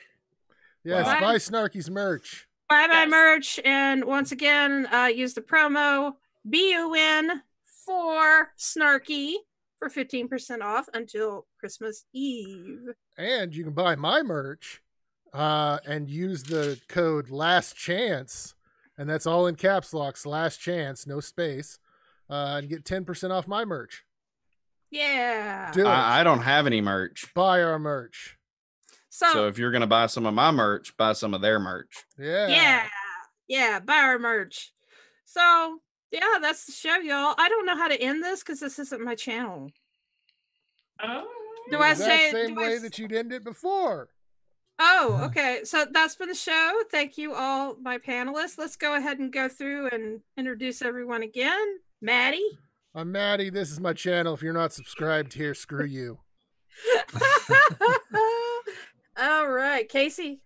Yes, What? buy Snarky's merch. Buy my Yes. merch, and once again, uh, use the promo BUN for Snarky for fifteen percent off until Christmas Eve. And you can buy my merch uh, and use the code last chance. And that's all in caps locks, last chance, no space. Uh, and get 10% off my merch. Yeah. Do it. I, I don't have any merch. buy our merch. So, So if you're gonna buy some of my merch, buy some of their merch. Yeah. yeah, yeah, buy our merch. So yeah, that's the show, y'all. I don't know how to end this because this isn't my channel. Oh. Do I oh. Exact say- same do I way that you'd end it before. Oh, okay. So that's been the show. Thank you all, my panelists. Let's go ahead and go through and introduce everyone again. Maddie. I'm Maddie. This is my channel. If you're not subscribed here, screw you. all right, Casey.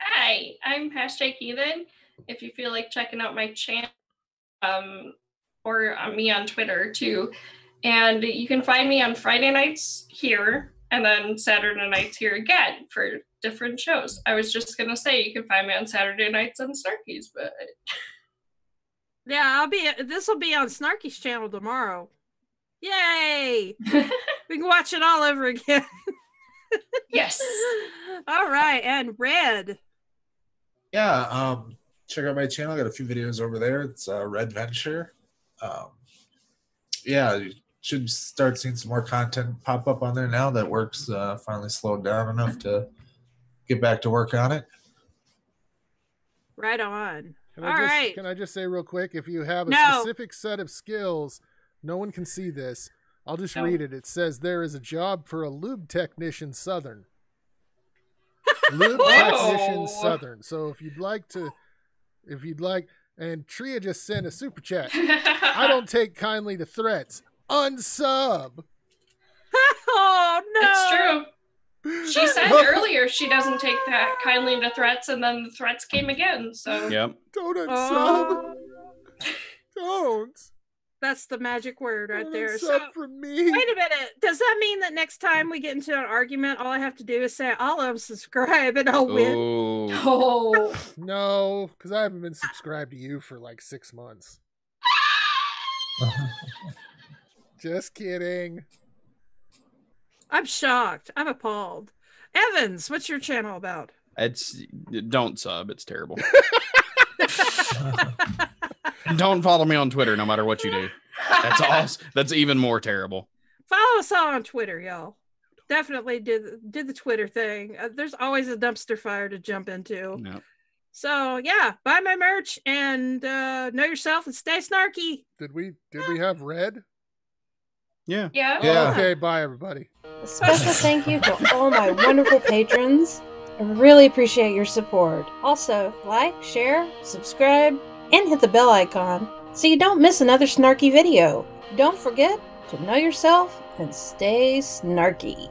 Hi, I'm hashtag heathen. If you feel like checking out my channel, um, or on me on Twitter too. And you can find me on Friday nights here and then Saturday nights here again for different shows. I was just gonna say you can find me on Saturday nights on Snarkies, but Yeah, I'll be. This will be on Snarky's channel tomorrow. Yay! we can watch it all over again. yes. all right, and Redd. Yeah, um, check out my channel. I got a few videos over there. It's uh, Redd Vencher. Um, yeah, you should start seeing some more content pop up on there now that work's uh, finally slowed down enough to get back to work on it. Right on. Can All I just, right. Can I just say real quick, if you have a No. specific set of skills, no one can see this. I'll just No. read it. It says there is a job for a lube technician southern. lube technician Whoa. southern. So if you'd like to, if you'd like, and Tria just sent a super chat. I don't take kindly to threats. Unsub. oh no! It's true. She said earlier she doesn't take that kindly to threats, and then the threats came again. So Yep. Don't unsub. Oh, Don't. That's the magic word right Don't there. So, from me. wait a minute. Does that mean that next time we get into an argument, all I have to do is say I'll unsubscribe and I'll win? Oh, Oh, No, because I haven't been subscribed to you for like six months. Just kidding. I'm shocked. I'm appalled. Evans, what's your channel about? it's don't sub. It's terrible. don't follow me on Twitter, no matter what you do. That's awesome. That's even more terrible. Follow us all on Twitter, y'all. Definitely did did the Twitter thing. Uh, there's always a dumpster fire to jump into. No. So yeah, buy my merch and uh, know yourself and stay snarky. Did we did we have Redd? Yeah. yeah. Yeah. Okay, bye everybody. A special thank you to all my wonderful patrons. I really appreciate your support. Also, like, share, subscribe, and hit the bell icon so you don't miss another snarky video. Don't forget to know yourself and stay snarky.